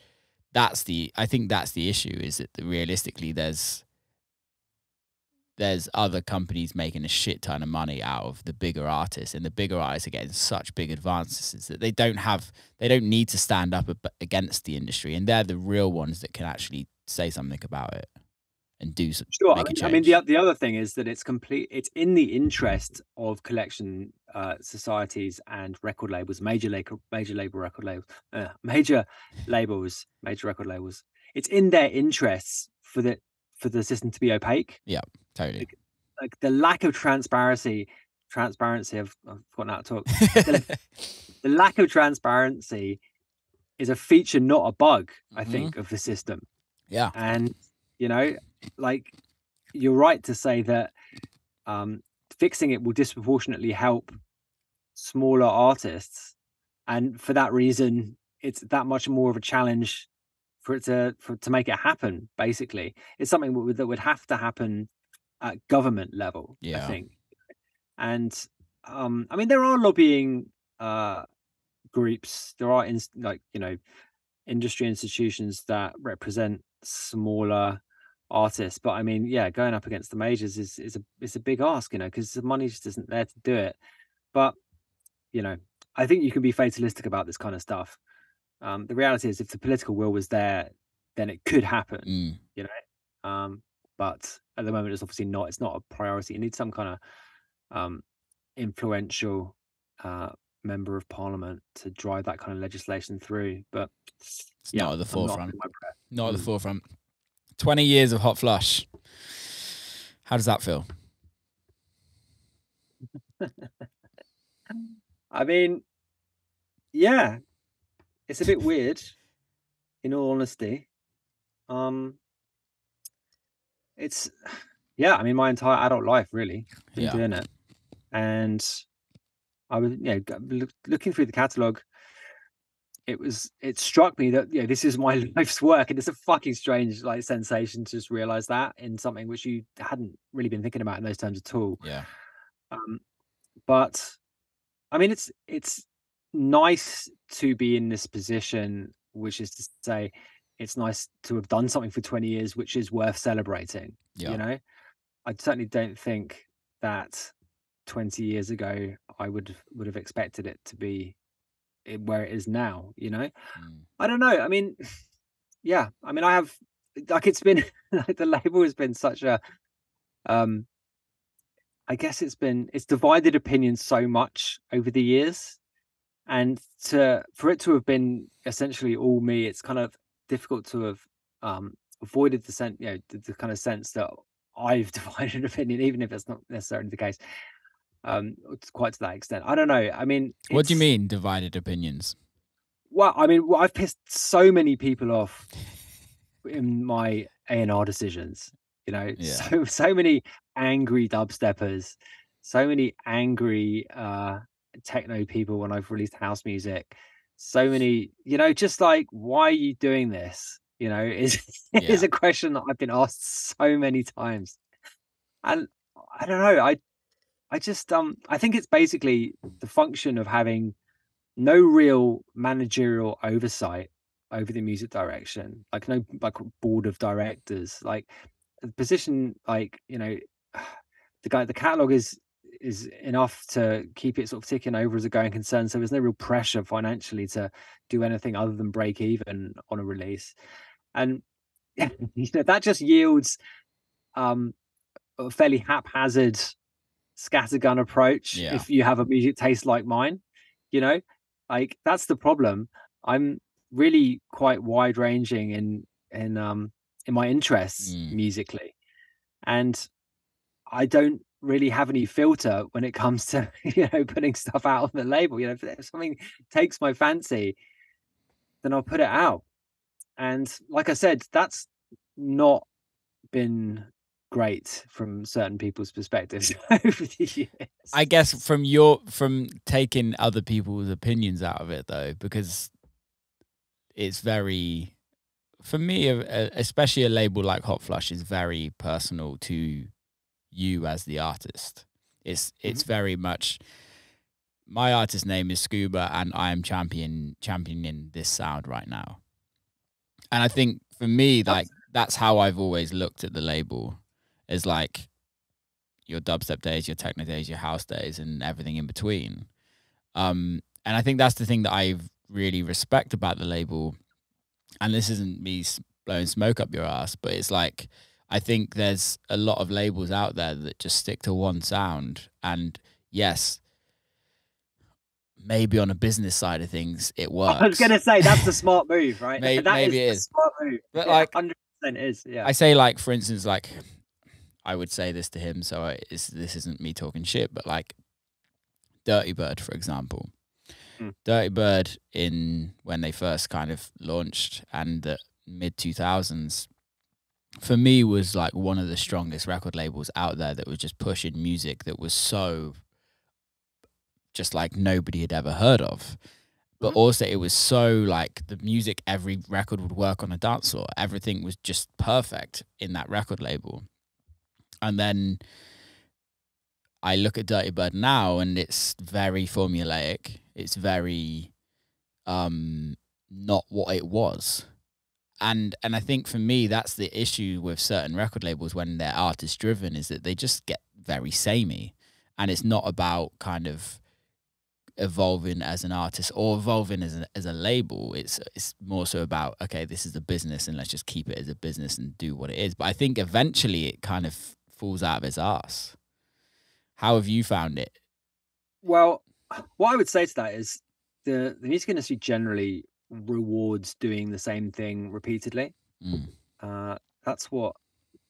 that's the I think that's the issue is that realistically there's there's other companies making a shit ton of money out of the bigger artists, and the bigger artists are getting such big advances that they don't have they don't need to stand up against the industry, and they're the real ones that can actually say something about it and do some, Sure. I mean. I mean, the the other thing is that it's complete. It's in the interest of collection uh, societies and record labels, major label, major label record labels, uh, major labels, major record labels. It's in their interests for the for the system to be opaque. Yeah, totally. Like the lack of transparency, transparency. I've, I've forgotten how to talk. The, the lack of transparency is a feature, not a bug. I Mhm. think of the system. yeah. and you know like you're right to say that um fixing it will disproportionately help smaller artists. And for that reason it's that much more of a challenge for it to for to make it happen basically. It's something that would, that would have to happen at government level i think. And um i mean there are lobbying uh groups. There are in, like you know industry institutions that represent smaller artists but i mean yeah going up against the majors is is a is a big ask you know because the money just isn't there to do it but you know i think you can be fatalistic about this kind of stuff um the reality is if the political will was there then it could happen Mm. um but at the moment it's obviously not it's not a priority you need some kind of um influential uh member of parliament to drive that kind of legislation through but It's yeah not at the forefront. holding my breath. Not at the Mm. forefront. 20 years of hot flush. How does that feel? I mean, yeah, it's a bit weird, in all honesty. Um, it's yeah. I mean, my entire adult life really been Yeah. doing it, and I was you know look, looking through the catalog. It was it struck me that you know this is my life's work, and it's a fucking strange like sensation to just realize that in something which you hadn't really been thinking about in those terms at all. Yeah. Um, but I mean, it's it's nice to be in this position, which is to say, it's nice to have done something for 20 years, which is worth celebrating. Yeah. You know, I certainly don't think that 20 years ago I would would have expected it to be where it is now. You know, mm. I don't know. I mean, yeah, I mean, I have like it's been like the label has been such a um I guess it's been it's divided opinion so much over the years, and to for it to have been essentially all me, it's kind of difficult to have um, avoided the sense, you know, the, the, kind of sense that I've divided opinion, even if it's not necessarily the case. Um, quite to that extent. I don't know. I mean, what do you mean divided opinions? Well, I mean, well, I've pissed so many people off in my A and R decisions. You know, yeah. so so many angry dubsteppers, so many angry uh techno people when I've released house music. So many, you know, just like why are you doing this? You know, is yeah. is a question that I've been asked so many times. And I don't know, I I just um I think it's basically the function of having no real managerial oversight over the music direction like no like board of directors like the position like you know the guy the catalog is is enough to keep it sort of ticking over as a going concern so there's no real pressure financially to do anything other than break even on a release. And you know that just yields um a fairly haphazard scattergun approach yeah. if you have a music taste like mine you know? Like that's the problem. I'm really quite wide ranging in in um in my interests mm. musically. And i don't really have any filter when it comes to you know putting stuff out on the label. You know if, if something takes my fancy then i'll put it out. And like i said that's not been great from certain people's perspectives over the years. I guess from your from taking other people's opinions out of it though, because it's very for me, especially a label like Hot Flush is very personal to you as the artist. It's it's mm-hmm. very much my artist name is Scuba, and I am champion championing this sound right now. And I think for me, like that's how I've always looked at the label, is like your dubstep days, your techno days, your house days, and everything in between. Um, and I think that's the thing that I really respect about the label. And this isn't me blowing smoke up your ass, but it's like I think there's a lot of labels out there that just stick to one sound. And yes, maybe on a business side of things, it works. I was gonna say that's a smart move, right? maybe, that maybe is it is. smart move. But yeah, like, hundred percent is. Yeah. I say like, for instance, like I would say this to him, so I, this isn't me talking shit, but like Dirty Bird, for example. Mm. Dirty Bird in when they first kind of launched and the mid two thousands for me was like one of the strongest record labels out there that was just pushing music that was so just like nobody had ever heard of but mm-hmm. also it was so like the music every record would work on a dance floor everything was just perfect in that record label and then i look at dirty bird now and it's very formulaic it's very um not what it was and and I think for me that's the issue with certain record labels when they're artist driven is that they just get very samey, and it's not about kind of evolving as an artist or evolving as a, as a label. It's it's more so about okay, this is a business, and let's just keep it as a business and do what it is. But I think eventually it kind of falls out of his ass. How have you found it? Well, what I would say to that is the the music industry generally rewards doing the same thing repeatedly. Mm. Uh, that's what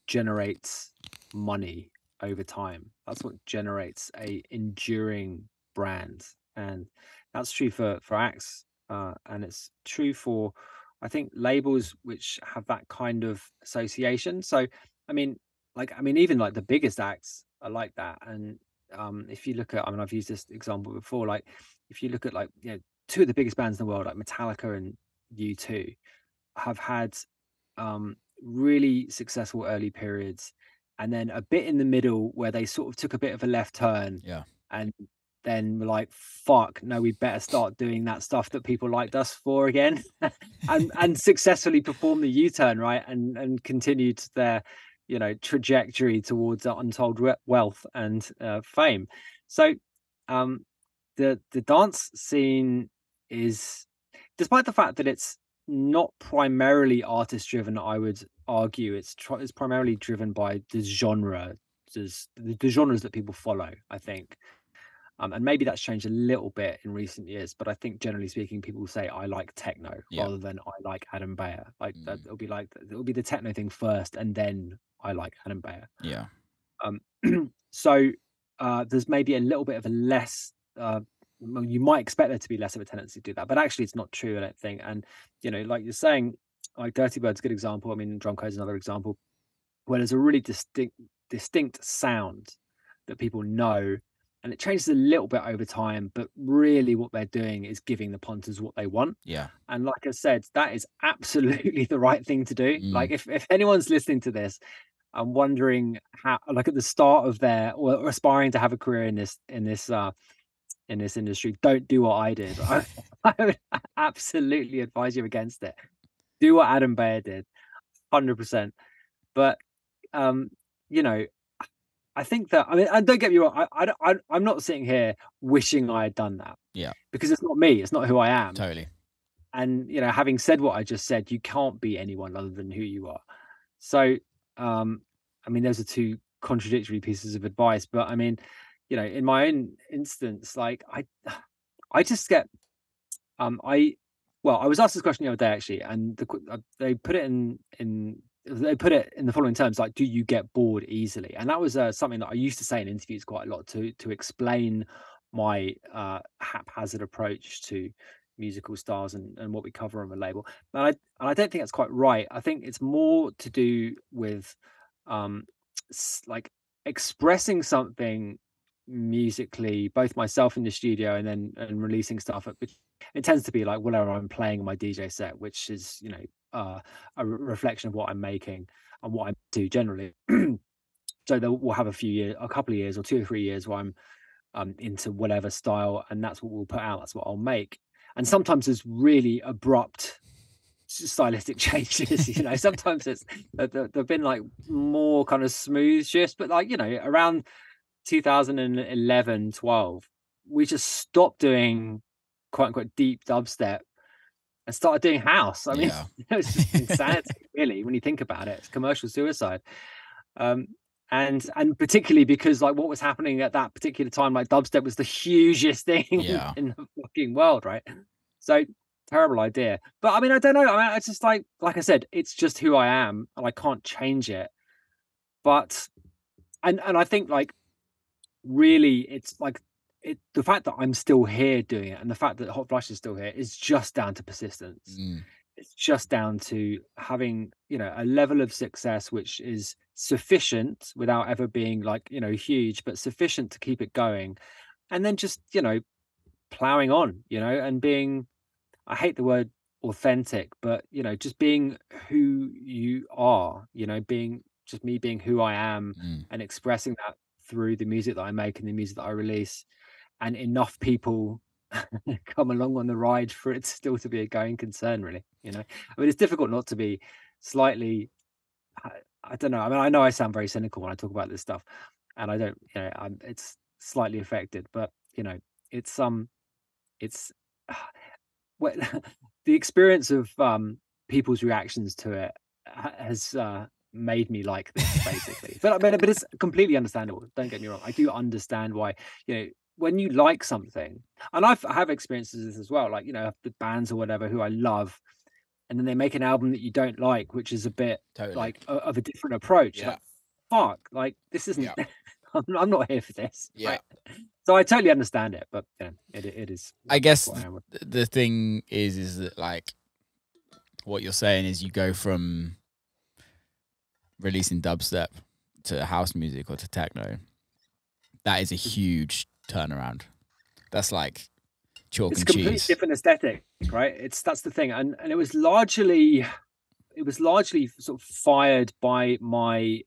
generates money over time. That's what generates a enduring brand, and that's true for for acts, uh, and it's true for I think labels which have that kind of association. So, I mean, like I mean, even like the biggest acts are like that, and um, if you look at, I mean, I've used this example before. Like, if you look at like you know two of the biggest bands in the world, like Metallica and U2, have had um, really successful early periods, and then a bit in the middle where they sort of took a bit of a left turn. Yeah. And then we're like, fuck, no, we better start doing that stuff that people liked us for again, and and successfully perform the U-turn, right, and and continued their, you know, trajectory towards untold wealth and uh, fame. So, um, the the dance scene is, despite the fact that it's not primarily artist driven, I would argue it's tr- it's primarily driven by the genre, the, the genres that people follow. I think. Um, and maybe that's changed a little bit in recent years, but I think generally speaking, people say I like techno yeah. rather than I like Adam Beyer. Like mm. that, it'll be like it'll be the techno thing first, and then I like Adam Beyer. Yeah. Um. so uh, there's maybe a little bit of a less. Uh, you might expect there to be less of a tendency to do that, but actually, it's not true. I don't think. And you know, like you're saying, like Dirty Bird's a good example. I mean, Drumcode is another example where there's a really distinct distinct sound that people know and it changes a little bit over time but really what they're doing is giving the punters what they want. Yeah. And like i said that is absolutely the right thing to do. Mm. like if, if anyone's listening to this and wondering how like at the start of their or aspiring to have a career in this in this uh in this industry don't do what i did. I, I would absolutely advise you against it. Do what Adam Beyer did 100% but um you know I think that I mean, and don't get me wrong, I, I, I am not sitting here wishing I had done that. Yeah, because it's not me, it's not who I am. Totally. And you know, having said what I just said, you can't be anyone other than who you are. So, um, I mean, those are two contradictory pieces of advice, but I mean, you know, in my own instance, like I, I just get, um, I, well, I was asked this question the other day actually, and the, uh, they put it in in they put it in the following terms like do you get bored easily? And that was uh, something that i used to say in interviews quite a lot to to explain my uh, haphazard approach to musical stars and, and what we cover on the label. And I, and I don't think that's quite right. I think it's more to do with um like expressing something musically both myself in the studio and then and releasing stuff it tends to be like whatever i'm playing in my dj set which is you know uh, a reflection of what I'm making and what I do generally. so we'll have a few years, a couple of years, or two or three years where I'm um, into whatever style, and that's what we'll put out. That's what I'll make. And sometimes there's really abrupt stylistic changes. you know, sometimes it's there've been like more kind of smooth shifts, but like you know, around 2011, 12, we just stopped doing quite unquote deep dubstep and started doing house. I mean, yeah. it's just insanity, really, when you think about it. It's commercial suicide. Um, and and particularly because like what was happening at that particular time, like dubstep was the hugest thing yeah. in the fucking world, right? So terrible idea. But I mean, I don't know. I mean, it's just like like I said, it's just who I am, and I can't change it. But and and I think like really, it's like it, the fact that I'm still here doing it and the fact that Hot Flush is still here is just down to persistence. Mm. It's just down to having, you know, a level of success which is sufficient without ever being like, you know, huge, but sufficient to keep it going. And then just, you know, plowing on, you know, and being, I hate the word authentic, but, you know, just being who you are, you know, being just me being who I am mm. and expressing that through the music that I make and the music that I release and enough people come along on the ride for it still to be a going concern really you know? I mean it's difficult not to be slightly I, I, don't know i mean i know i sound very cynical when i talk about this stuff and i don't you know i'm it's slightly affected but you know it's um it's well, the experience of um people's reactions to it has uh made me like this basically. But, but but it's completely understandable don't get me wrong i do understand why you know when you like something, and I've I have experiences this as well, like you know, the bands or whatever who I love, and then they make an album that you don't like, which is a bit totally. like a, of a different approach. Yeah. Like, fuck, like this isn't. Yeah. I'm, I'm, not here for this. Yeah. Right? So I totally understand it, but yeah, it it is. I guess the thing is, is that like what you're saying is you go from releasing dubstep to house music or to techno. That is a mm-hmm. huge turnaround. That's like chalk it's and completely cheese. different aesthetic, right? It's that's the thing, and and it was largely, it was largely sort of fired by my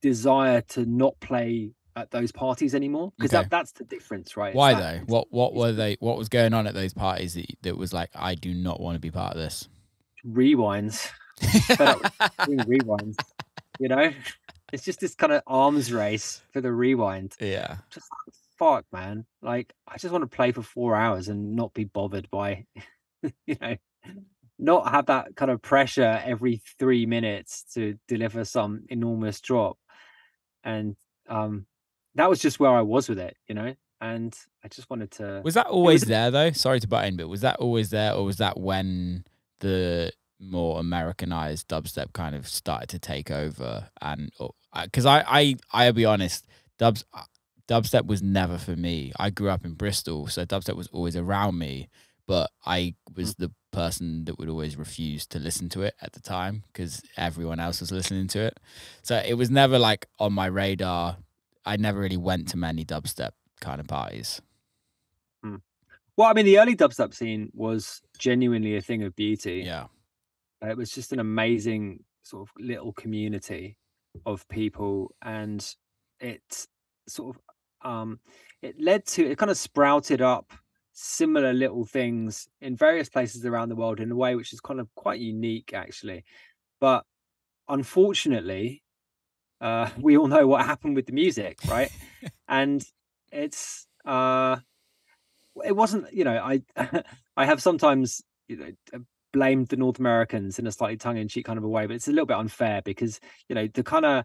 desire to not play at those parties anymore because Okay. that, that's the difference, right? Why that- though? What what were they? What was going on at those parties that that was like I do not want to be part of this? rewinds, rewinds. You know, it's just this kind of arms race for the rewind. yeah, Just like, fuck, man. Like I just want to play for four hours and not be bothered by, you know, not have that kind of pressure every three minutes to deliver some enormous drop. And um that was just where I was with it, you know. And I just wanted to. was that always a- there though? Sorry to butt in, but was that always there, or was that when the more Americanized dubstep kind of started to take over? And because I I I'll be honest, dubs uh, dubstep was never for me. I grew up in Bristol, so dubstep was always around me, but I was the person that would always refuse to listen to it at the time because everyone else was listening to it. So it was never like on my radar. I never really went to many dubstep kind of parties. Well, I mean, the early dubstep scene was genuinely a thing of beauty. Yeah. Uh, It was just an amazing sort of little community of people, and it sort of um, it led to it kind of sprouted up similar little things in various places around the world in a way which is kind of quite unique, actually. But unfortunately, uh, we all know what happened with the music, right? and it's uh, it wasn't, you know, I I have sometimes you know blamed the North Americans in a slightly tongue-in-cheek kind of a way, but it's a little bit unfair because you know the kind of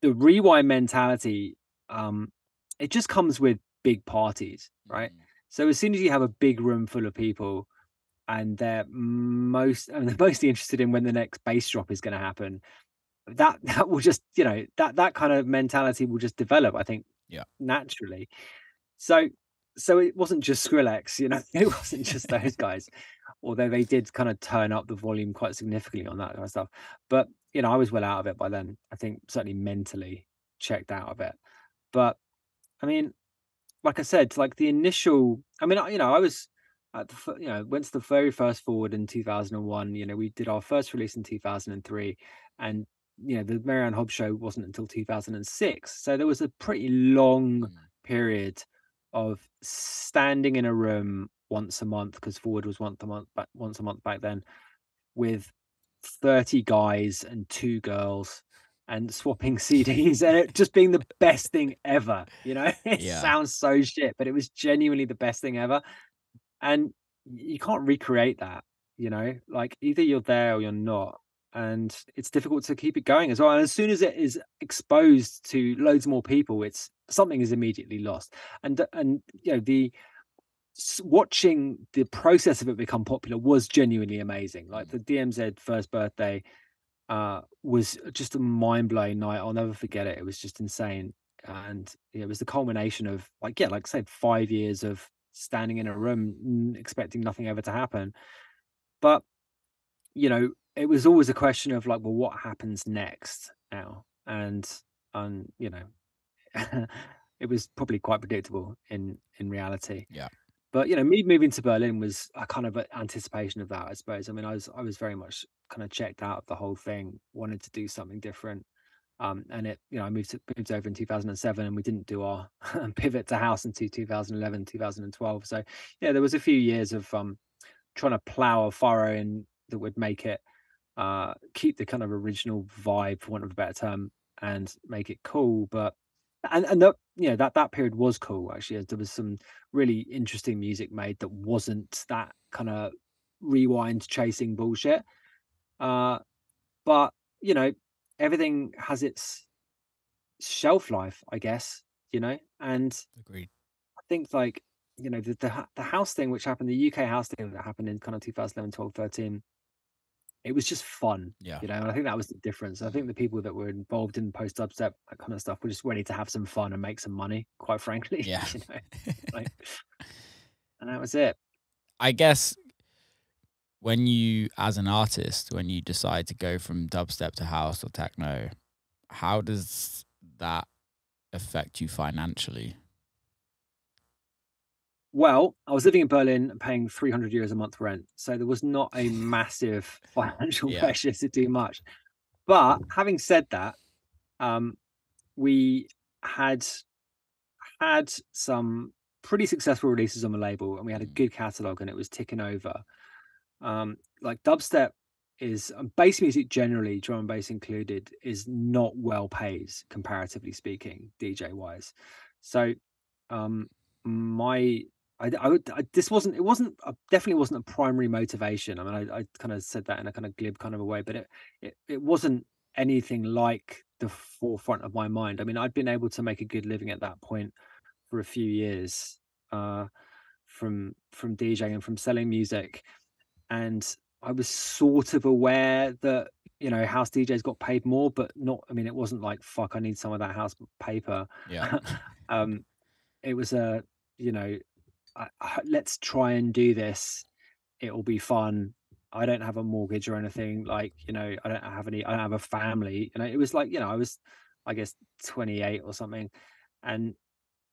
the rewind mentality, um, it just comes with big parties, right? Mm. So as soon as you have a big room full of people, and they're most I mean, they're mostly interested in when the next bass drop is going to happen, that that will just you know that that kind of mentality will just develop. I think, Yeah. naturally. So so it wasn't just Skrillex, you know, it wasn't just those guys, although they did kind of turn up the volume quite significantly on that kind of stuff. But you know, I was well out of it by then. I think certainly mentally checked out of it. But I mean, like I said, like the initial, I mean, you know, I was at the, you know, went to the very first forward in 2001. You know, we did our first release in 2003, and you know, the Mary Anne Hobbs show wasn't until 2006. So there was a pretty long Mm. period of standing in a room once a month because forward was once a month back once a month back then with 30 guys and two girls and swapping CDs and it just being the best thing ever. You know, it Yeah. sounds so shit, but it was genuinely the best thing ever. And you can't recreate that, you know, like either you're there or you're not. And it's difficult to keep it going as well. And as soon as it is exposed to loads more people, it's something is immediately lost. And and you know, the watching the process of it become popular was genuinely amazing. Like the DMZ first birthday uh was just a mind-blowing night. I'll never forget it. It was just insane. And it was the culmination of like yeah like I said five years of standing in a room expecting nothing ever to happen. But you know it was always a question of like well what happens next now? And and you know it was probably quite predictable in in reality. Yeah. But you know me moving to berlin was a kind of anticipation of that i suppose. I mean i was i was very much kind of checked out of the whole thing wanted to do something different um and it you know i moved to, moved over in 2007 and we didn't do our pivot to house until 2011 2012 so yeah there was a few years of um trying to plow a furrow in that would make it uh keep the kind of original vibe for want of a better term and make it cool but and and that you know that that period was cool actually there was some really interesting music made that wasn't that kind of rewind chasing bullshit uh but you know everything has its shelf life i guess you know and Agreed. I think like you know the the, the house thing which happened the UK house thing that happened in kind of 2011 12 13 it was just fun Yeah. you know and I think that was the difference I think the people that were involved in post dubstep that kind of stuff were just ready to have some fun and make some money quite frankly Yeah. you know like and that was it I guess when you, as an artist, when you decide to go from dubstep to house or techno, how does that affect you financially? Well, I was living in Berlin and paying 300 euros a month rent. So there was not a massive financial Yeah. pressure to do much. But having said that, um, we had had some pretty successful releases on the label and we had a Mm. good catalog and it was ticking over um like dubstep is um, bass music generally drum and bass included is not well paid comparatively speaking dj wise so um my I, I, would- I this wasn't it wasn't uh, definitely wasn't a primary motivation. I mean i, I kind of said that in a kind of glib kind of a way but it, it it wasn't anything like the forefront of my mind. I mean i'd been able to make a good living at that point for a few years uh from from djing and from selling music and i was sort of aware that you know house djs got paid more but not i mean it wasn't like fuck i need some of that house paper. Yeah. um it was a you know I, I, let's try and do this. It will be fun. I don't have a mortgage or anything like you know i don't have any i don't have a family. You know it was like you know i was i guess 28 or something and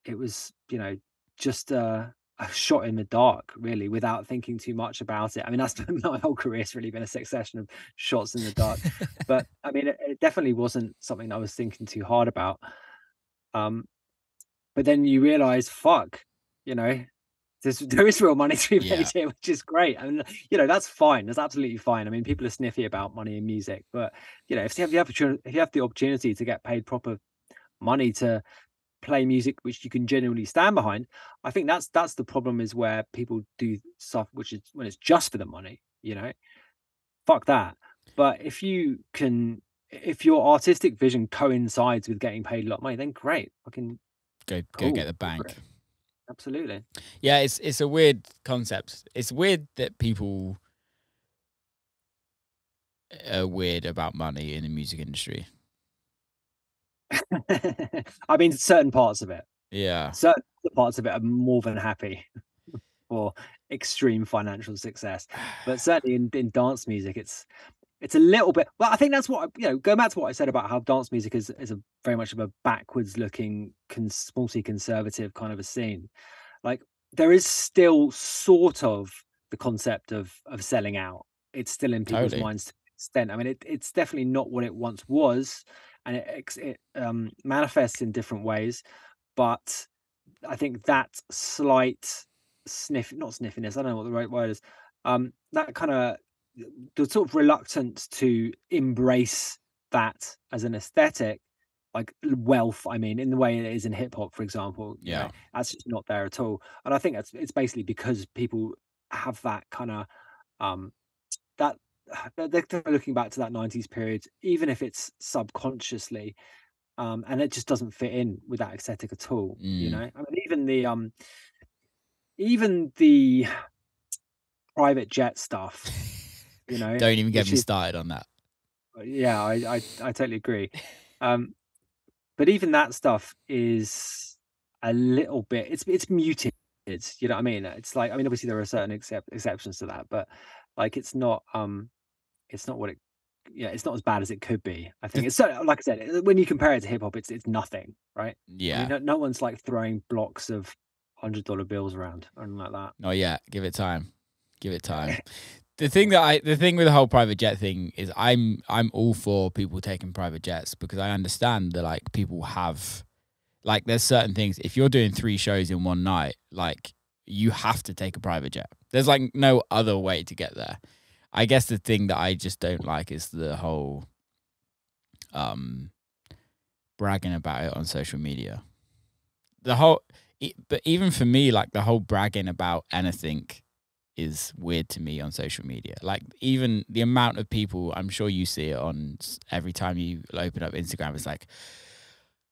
it was you know just a, a shot in the dark really without thinking too much about it. I mean that's my whole career has really been a succession of shots in the dark but i mean it, it definitely wasn't something i was thinking too hard about um but then you realize fuck you know there's there is real money to be made Yeah. here which is great. I mean, you know that's fine. That's absolutely fine. I mean people are sniffy about money in music but you know if you have the opportunity if you have the opportunity to get paid proper money to play music which you can genuinely stand behind i think that's that's the problem is where people do stuff which is when it's just for the money you know? Fuck that. But if you can if your artistic vision coincides with getting paid a lot of money then great. Fucking go go Cool, get the go bank. Absolutely Yeah, it's it's a weird concept. It's weird that people are weird about money in the music industry. i mean certain parts of it Yeah. certain parts of it are more than happy for extreme financial success but certainly in, in dance music it's it's a little bit well i think that's what you know going back to what i said about how dance music is is a very much of a backwards looking cons- multi-conservative kind of a scene. Like there is still sort of the concept of of selling out. It's still in people's Totally. minds to an extent. I mean it, it's definitely not what it once was and it, it um manifests in different ways but i think that slight sniff not sniffiness i don't know what the right word is um that kind of the sort of reluctance to embrace that as an aesthetic like wealth i mean in the way it is in hip hop for example you know, Yeah. that's just not there at all and i think that's it's basically because people have that kind of um that they're they're kind of looking back to that 90s period even if it's subconsciously um and it just doesn't fit in with that aesthetic at all you Mm. know i mean even the um even the private jet stuff you know Don't even get me is- started on that. yeah I, I i totally agree um but even that stuff is a little bit it's it's muted you know what i mean it's like i mean obviously there are certain except exceptions to that but like it's not um it's not what it yeah it's not as bad as it could be i think it's so like i said when you compare it to hip hop it's it's nothing right I Yeah. mean, no, no one's like throwing blocks of hundred dollar bills around or anything like that Not yet. Give it time. Give it time. the thing that I the thing with the whole private jet thing is I'm I'm all for people taking private jets because I understand that like people have like there's certain things if you're doing three shows in one night, like you have to take a private jet. There's like no other way to get there. I guess the thing that I just don't like is the whole um bragging about it on social media. The whole but even for me like the whole bragging about anything is weird to me on social media. Like even the amount of people, I'm sure you see it on every time you open up Instagram. It's like,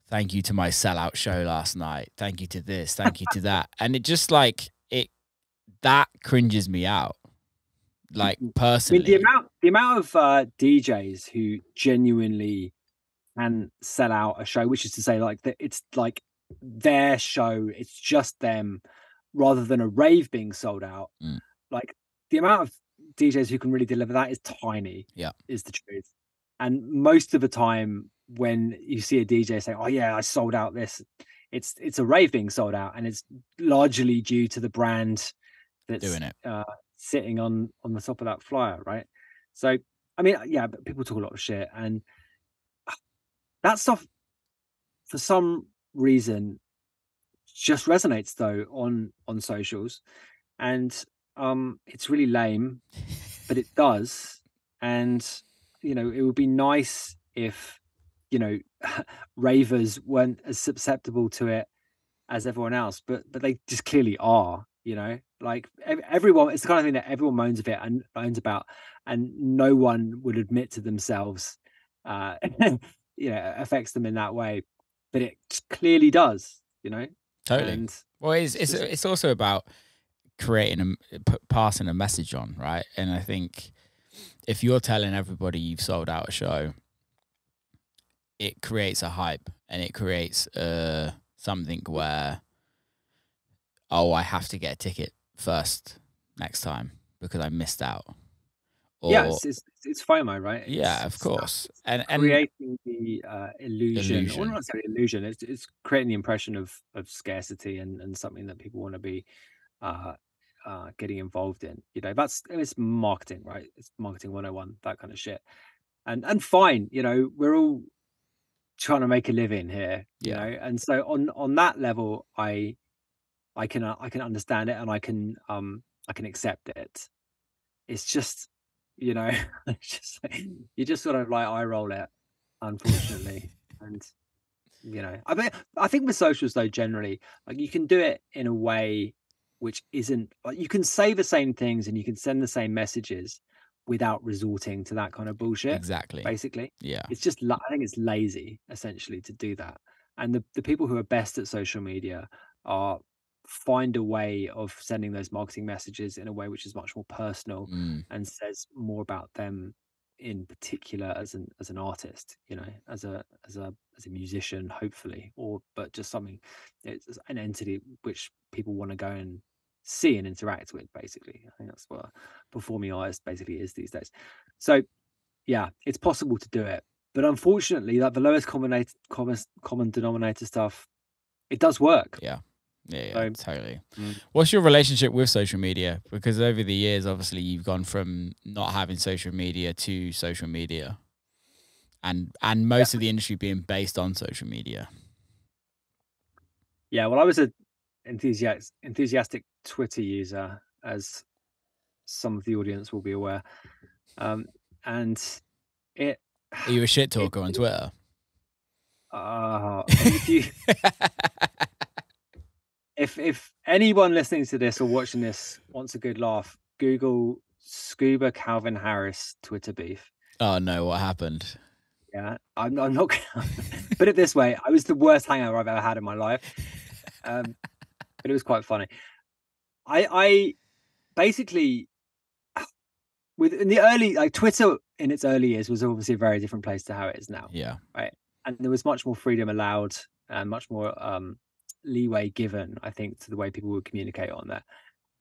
thank you to my sellout show last night. Thank you to this. Thank you to that. And it just like it that cringes me out. Like I mean, personally, the amount the amount of uh, DJs who genuinely can sell out a show, which is to say, like that it's like their show, it's just them, rather than a rave being sold out. Mm. Like the amount of DJs who can really deliver that is tiny. Yeah. is the truth. And most of the time, when you see a DJ say, "Oh yeah, I sold out this," it's it's a rave being sold out, and it's largely due to the brand that's doing it. uh, sitting on on the top of that flyer, right? So, I mean, yeah, but people talk a lot of shit, and that stuff, for some reason just resonates though on on socials and um it's really lame but it does. And you know it would be nice if you know ravers weren't as susceptible to it as everyone else but but they just clearly are you know? Like everyone it's the kind of thing that everyone moans of it and moans about and no one would admit to themselves uh you know affects them in that way but it clearly does you know? Totally. And well it's it's, it's also about creating a passing a message on right and i think if you're telling everybody you've sold out a show it creates a hype and it creates uh something where oh i have to get a ticket first next time because i missed out or, yeah, it's, it's, it's FOMO, right? It's, yeah, of course, and, and creating the uh, illusion, illusion, or not necessarily illusion. It's, it's creating the impression of of scarcity and and something that people want to be uh, uh, getting involved in. You know, that's it's marketing, right? It's marketing 101, that kind of shit. And and fine, you know, we're all trying to make a living here, you know, and so on on that level, I I can uh, I can understand it and I can um I can accept it. It's just you know just you just sort of like eye roll it unfortunately and you know i mean i think with socials though generally like you can do it in a way which isn't you can say the same things and you can send the same messages without resorting to that kind of bullshit exactly. basically. Yeah. It's just i think it's lazy essentially to do that. And the, the people who are best at social media are find a way of sending those marketing messages in a way which is much more personal mm. and says more about them in particular as an as an artist you know as a as a as a musician hopefully or but just something it's an entity which people want to go and see and interact with basically. I think that's what performing artist basically is these days. So yeah it's possible to do it but unfortunately that the lowest common common common denominator stuff it does work. Yeah yeah, yeah so, totally. Mm. What's your relationship with social media? Because over the years, obviously, you've gone from not having social media to social media, and and most yeah. of the industry being based on social media. Yeah, well, I was a enthusiastic enthusiastic Twitter user, as some of the audience will be aware, um, and it. Are you a shit talker it, on Twitter? Uh, if you if if anyone listening to this or watching this wants a good laugh, Google Scuba Calvin Harris Twitter beef. Oh no, what happened? Yeah, I'm, I'm not gonna put it this way. I was the worst hangover I've ever had in my life. Um, but it was quite funny. I I basically with in the early like Twitter in its early years was obviously a very different place to how it is now. Yeah. Right. And there was much more freedom allowed and much more um leeway given, I think, to the way people would communicate on there.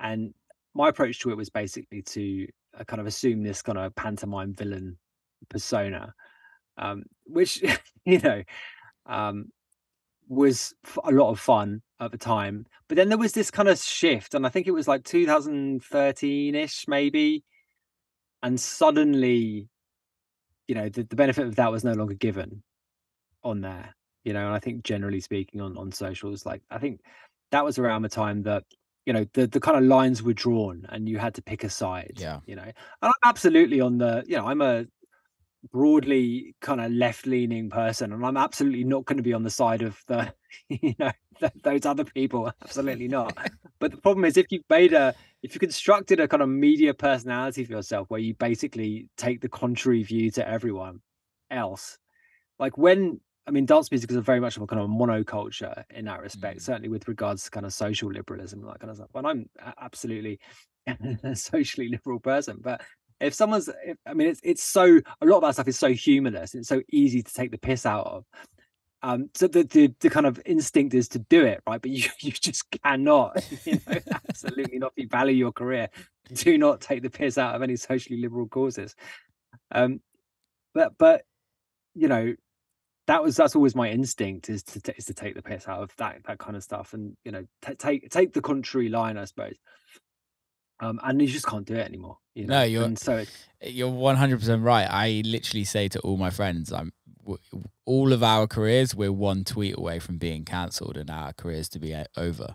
And my approach to it was basically to uh, kind of assume this kind of pantomime villain persona, um, which you know um, was a lot of fun at the time. But then there was this kind of shift, and I think it was like 2013 ish, maybe. And suddenly, you know, the, the benefit of that was no longer given on there you know and i think generally speaking on on socials like i think that was around the time that you know the the kind of lines were drawn and you had to pick a side yeah. you know and i'm absolutely on the you know i'm a broadly kind of left leaning person and i'm absolutely not going to be on the side of the you know th- those other people absolutely not. But the problem is if you've made a if you constructed a kind of media personality for yourself where you basically take the contrary view to everyone else like when I mean, dance music is a very much of a kind of monoculture in that respect, mm. certainly with regards to kind of social liberalism and that kind of stuff. But I'm absolutely a socially liberal person. But if someone's, if, I mean, it's it's so a lot of that stuff is so humorless. It's so easy to take the piss out of. Um, so the, the the kind of instinct is to do it, right? But you you just cannot, you know, absolutely not. If you value your career, do not take the piss out of any socially liberal causes. Um, but but you know that was that's always my instinct is to is to take the piss out of that that kind of stuff and you know t- take take the contrary line i suppose um and you just can't do it anymore you know? no you're and so it, you're 100% right i literally say to all my friends i'm all of our careers, we're one tweet away from being cancelled and our careers to be over.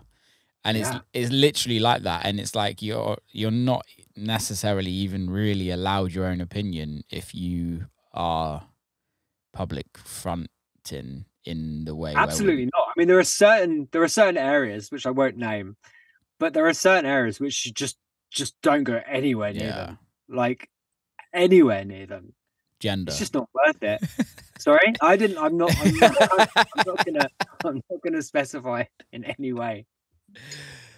And it's yeah. it's literally like that. And it's like you're you're not necessarily even really allowed your own opinion if you are public fronting in the way. Absolutely not. I mean, there are certain there are certain areas which I won't name, but there are certain areas which you just just don't go anywhere near yeah. them. Like anywhere near them. Gender. It's just not worth it. Sorry, I didn't. I'm not. I'm not, I'm not gonna. I'm not gonna specify in any way.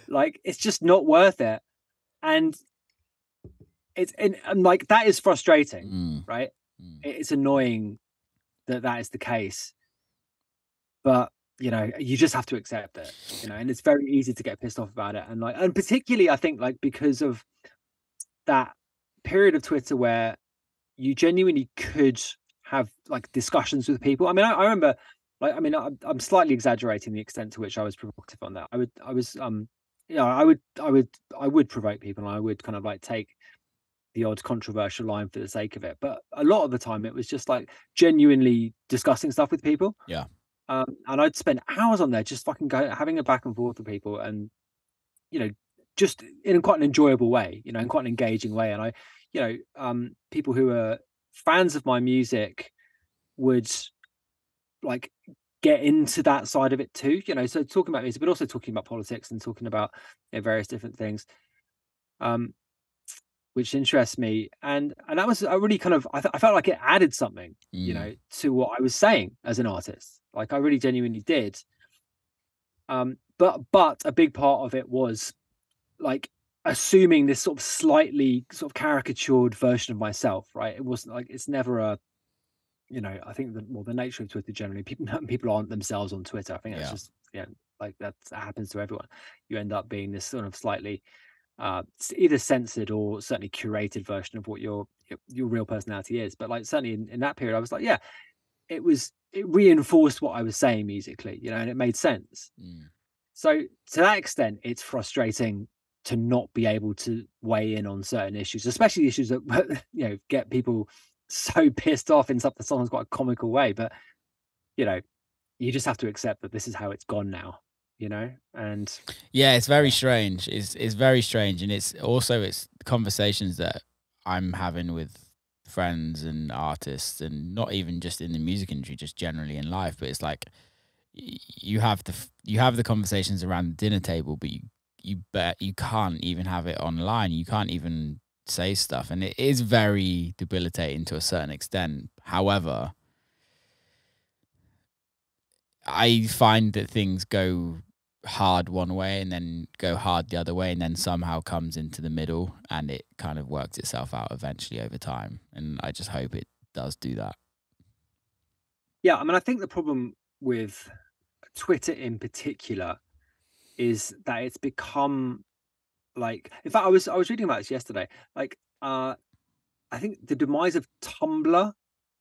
Like it's just not worth it, and it's and, and like that is frustrating, mm. right? Mm. It's annoying that that is the case, but you know you just have to accept it you know and it's very easy to get pissed off about it and like and particularly i think like because of that period of twitter where you genuinely could have like discussions with people. I mean i, I remember like i mean I, i'm slightly exaggerating the extent to which i was provocative on that. I would i was um you know i would i would i would provoke people and i would kind of like take the odd controversial line for the sake of it but a lot of the time it was just like genuinely discussing stuff with people yeah um, and I'd spend hours on there just fucking go, having a back and forth with people, and you know, just in quite an enjoyable way, you know, in quite an engaging way. And I, you know, um, people who are fans of my music would like get into that side of it too, you know. So talking about music, but also talking about politics and talking about you know, various different things. Um, which interests me and and that was a really kind of I, th- I felt like it added something mm. you know to what i was saying as an artist. Like i really genuinely did. Um but but a big part of it was like assuming this sort of slightly sort of caricatured version of myself right? It wasn't like it's never a you know i think the well the nature of twitter generally people people aren't themselves on twitter. I think that's yeah. just yeah like that happens to everyone. You end up being this sort of slightly uh, either censored or certainly curated version of what your your, real personality is. But like certainly in, in, that period, I was like, yeah, it was it reinforced what I was saying musically, you know, and it made sense. Mm. So to that extent, it's frustrating to not be able to weigh in on certain issues, especially issues that you know get people so pissed off in something sometimes quite a comical way. But you know, you just have to accept that this is how it's gone now you know and yeah it's very strange. It's it's very strange. And it's also it's conversations that i'm having with friends and artists and not even just in the music industry just generally in life. But it's like you have the you have the conversations around the dinner table but you you bet you can't even have it online. You can't even say stuff. And it is very debilitating to a certain extent. However I find that things go hard one way and then go hard the other way and then somehow comes into the middle and it kind of works itself out eventually over time. And i just hope it does do that. Yeah i mean i think the problem with twitter in particular is that it's become like in fact i was i was reading about this yesterday. Like uh i think the demise of tumblr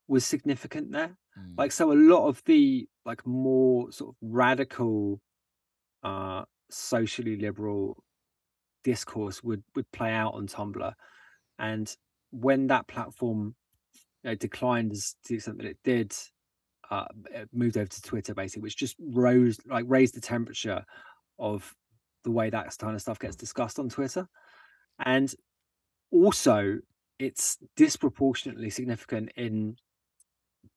was significant there. Mm. like so a lot of the like more sort of radical uh, socially liberal discourse would would play out on Tumblr, and when that platform you know, declined as to the extent that it did, uh, it moved over to Twitter basically, which just rose like raised the temperature of the way that kind of stuff gets discussed on Twitter, and also it's disproportionately significant in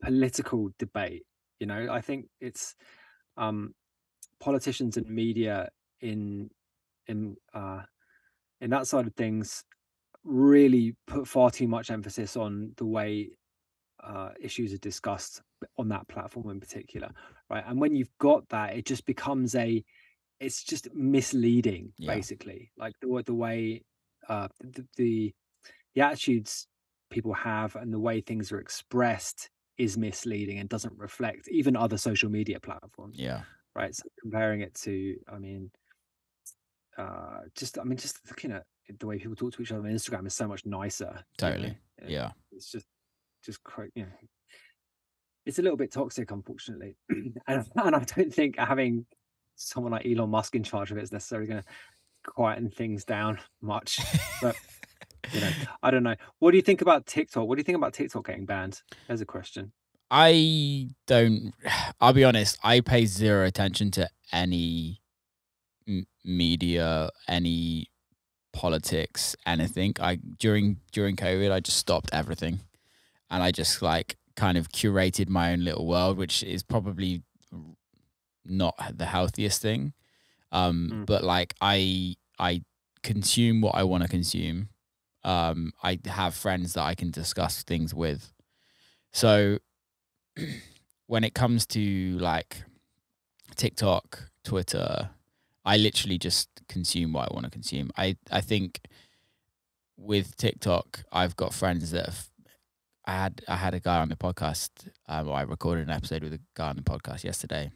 political debate. You know, I think it's um politicians and media in in uh, in that side of things really put far too much emphasis on the way uh, issues are discussed on that platform in particular, right? And when you've got that, it just becomes a it's just misleading, yeah. basically. Like the the way uh, the, the the attitudes people have and the way things are expressed is misleading and doesn't reflect even other social media platforms. Yeah right? So comparing it to, I mean, uh, just I mean, just looking at the way people talk to each other on Instagram is so much nicer. Totally. Yeah. It's just, just quite, you know, it's a little bit toxic, unfortunately, and, and I don't think having someone like Elon Musk in charge of it is necessarily going to quieten things down much. But you know, I don't know. What do you think about TikTok? What do you think about TikTok getting banned? There's a question. I don't. I'll be honest. I pay zero attention to any m- media, any politics, anything. I during during COVID, I just stopped everything, and I just like kind of curated my own little world, which is probably not the healthiest thing. Um, Mm. but like I I consume what I want to consume. Um, I have friends that I can discuss things with. So when it comes to like TikTok, Twitter, I literally just consume what I want to consume. I I think with TikTok, I've got friends that have. I had I had a guy on the podcast. Um, I recorded an episode with a guy on the podcast yesterday,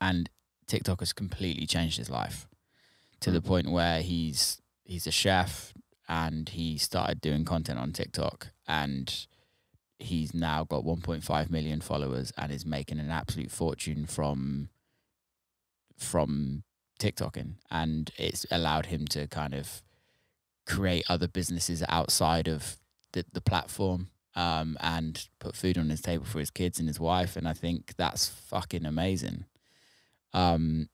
and TikTok has completely changed his life to the point where he's he's a chef and he started doing content on TikTok and he's now got 1.5 million followers and is making an absolute fortune from from TikToking and it's allowed him to kind of create other businesses outside of the, the platform um, and put food on his table for his kids and his wife and I think that's fucking amazing. Um,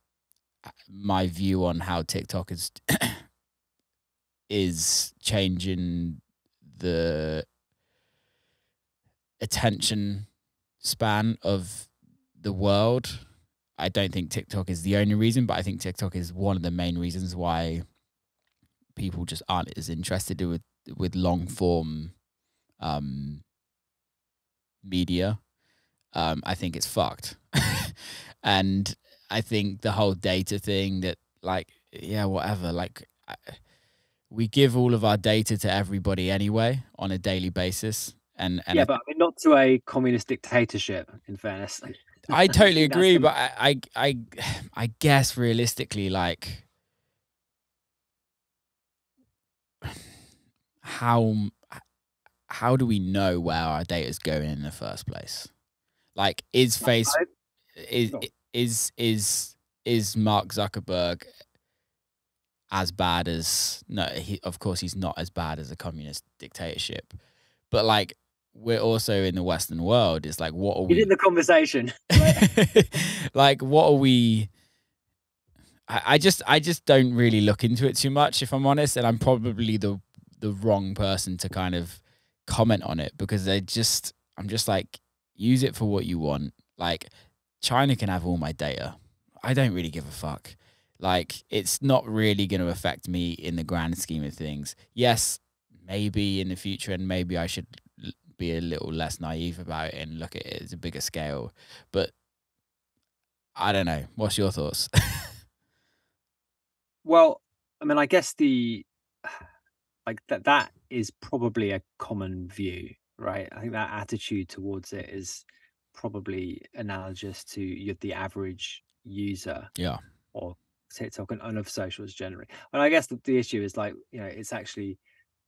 my view on how TikTok is is changing the attention span of the world. I don't think TikTok is the only reason, but I think TikTok is one of the main reasons why people just aren't as interested with with long form um, media. Um, I think it's fucked, and I think the whole data thing that like yeah whatever like I, we give all of our data to everybody anyway on a daily basis and and yeah, but I mean, not to a communist dictatorship. In fairness, I totally agree but I, I I I guess realistically like how how do we know where our data is going in the first place? Like is face is is is is Mark Zuckerberg as bad as no he of course he's not as bad as a communist dictatorship but like we're also in the western world. It's like what are we in the conversation. like what are we I, I just I just don't really look into it too much if I'm honest and I'm probably the the wrong person to kind of comment on it because I just I'm just like use it for what you want. Like China can have all my data. I don't really give a fuck. Like it's not really going to affect me in the grand scheme of things. Yes maybe in the future and maybe I should be a little less naive about it and look at it as a bigger scale but I don't know. What's your thoughts? Well, I mean, I guess the like that that is probably a common view, right? I think that attitude towards it is probably analogous to the average user yeah. or TikTok and, of socials generally. And I guess the, the issue is like, you know, it's actually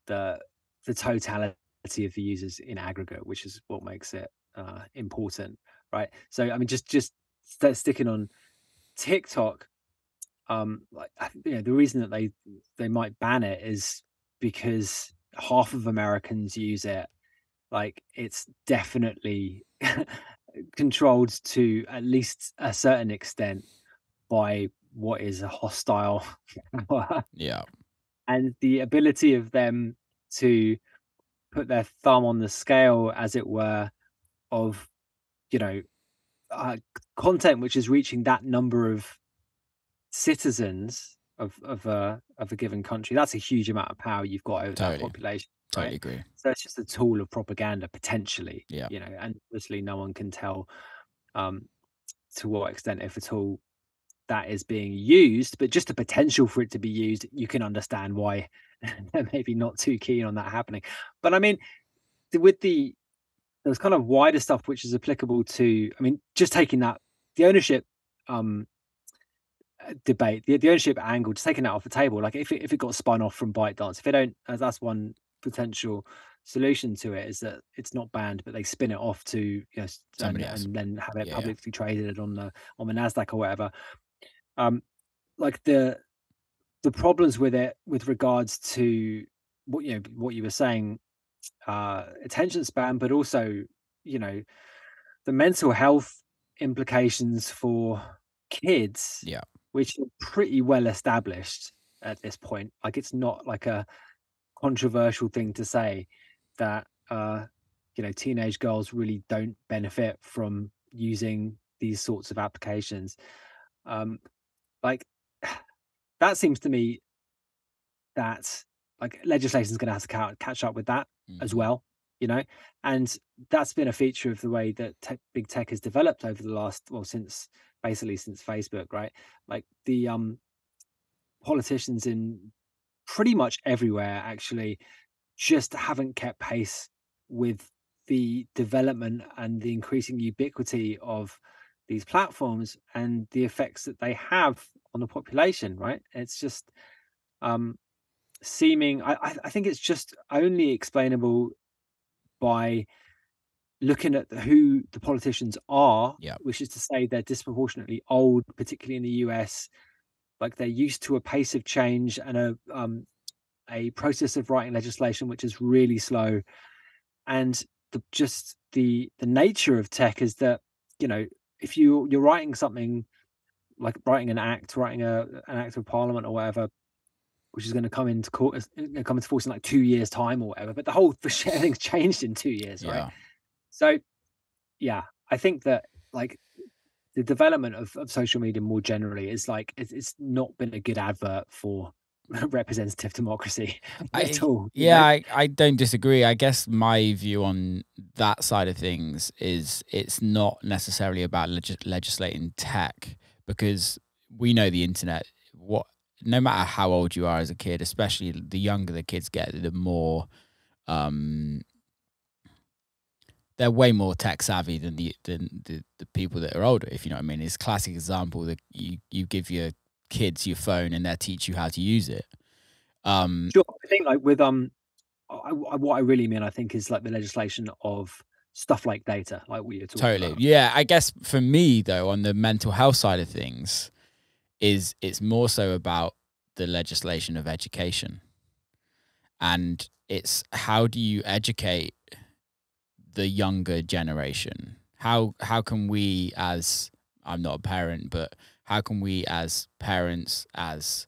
the the totality of the users in aggregate, which is what makes it uh, important, right? So, I mean, just just st- sticking on TikTok, um, like you know, the reason that they they might ban it is because half of Americans use it. Like, it's definitely controlled to at least a certain extent by what is a hostile Yeah. and the ability of them to put their thumb on the scale as it were of you know uh, content which is reaching that number of citizens of of a of a given country that's a huge amount of power you've got over Totally. that population Totally agree. so it's just a tool of propaganda potentially Yeah. you know and obviously no one can tell um to what extent if at all that is being used but just the potential for it to be used you can understand why maybe not too keen on that happening. But i mean with the there's kind of wider stuff which is applicable to i mean just taking that the ownership um debate the, the ownership angle just taking that off the table like if it, if it got spun off from ByteDance if they don't that's one potential solution to it is that it's not banned but they spin it off to you know and, and then have it Yeah, yeah. publicly traded on the on the nasdaq or whatever. Um like the the problems with it with regards to what you know what you were saying uh attention span but also you know the mental health implications for kids, Yeah. which are pretty well established at this point. Like it's not like a controversial thing to say that uh you know teenage girls really don't benefit from using these sorts of applications. Um like that seems to me that like legislation is going to have to catch up with that as Mhm. well you know and that's been a feature of the way that tech, big tech has developed over the last well since basically since facebook right like the um politicians in pretty much everywhere actually just haven't kept pace with the development and the increasing ubiquity of these platforms and the effects that they have on the population right? It's just um seeming I, I think it's just only explainable by looking at the, who the politicians are Yeah. which is to say they're disproportionately old particularly in the us like they're used to a pace of change and a um a process of writing legislation which is really slow. And the just the the nature of tech is that you know if you you're writing something like writing an act writing a an act of parliament or whatever which is going to come into court come into force in like two years time or whatever but the whole everything's changed in two years right Yeah. so yeah i think that like the development of, of social media more generally is like it's, it's not been a good advert for representative democracy I- at all Yeah. I, I don't disagree. I guess my view on that side of things is it's not necessarily about legis- legislating tech because we know the internet. What no matter how old you are as a kid, especially the younger the kids get, the more um, they're way more tech savvy than the than the, the people that are older. If you know what I mean, it's classic example that you you give your kids your phone and they teach you how to use it. Um, Sure. I think like with um, I, I- what I really mean, I think, is like the legislation of stuff like data, like we were talking Totally. about. Yeah. I guess for me though, on the mental health side of things, is it's more so about the legislation of education. And it's how do you educate the younger generation? How how can we as I'm not a parent, but how can we as parents, as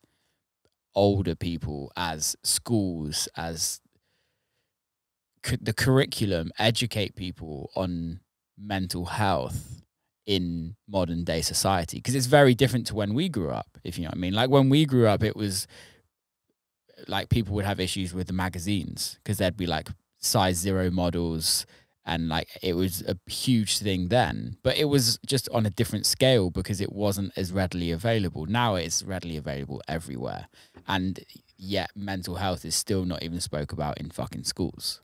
older people, as schools, as the curriculum educate people on mental health in modern day society because it's very different to when we grew up if you know what i mean. Like when we grew up it was like people would have issues with the magazines because there'd be like size zero models and like it was a huge thing then. But it was just on a different scale because it wasn't as readily available. Now it's readily available everywhere. And yet mental health is still not even spoke about in fucking schools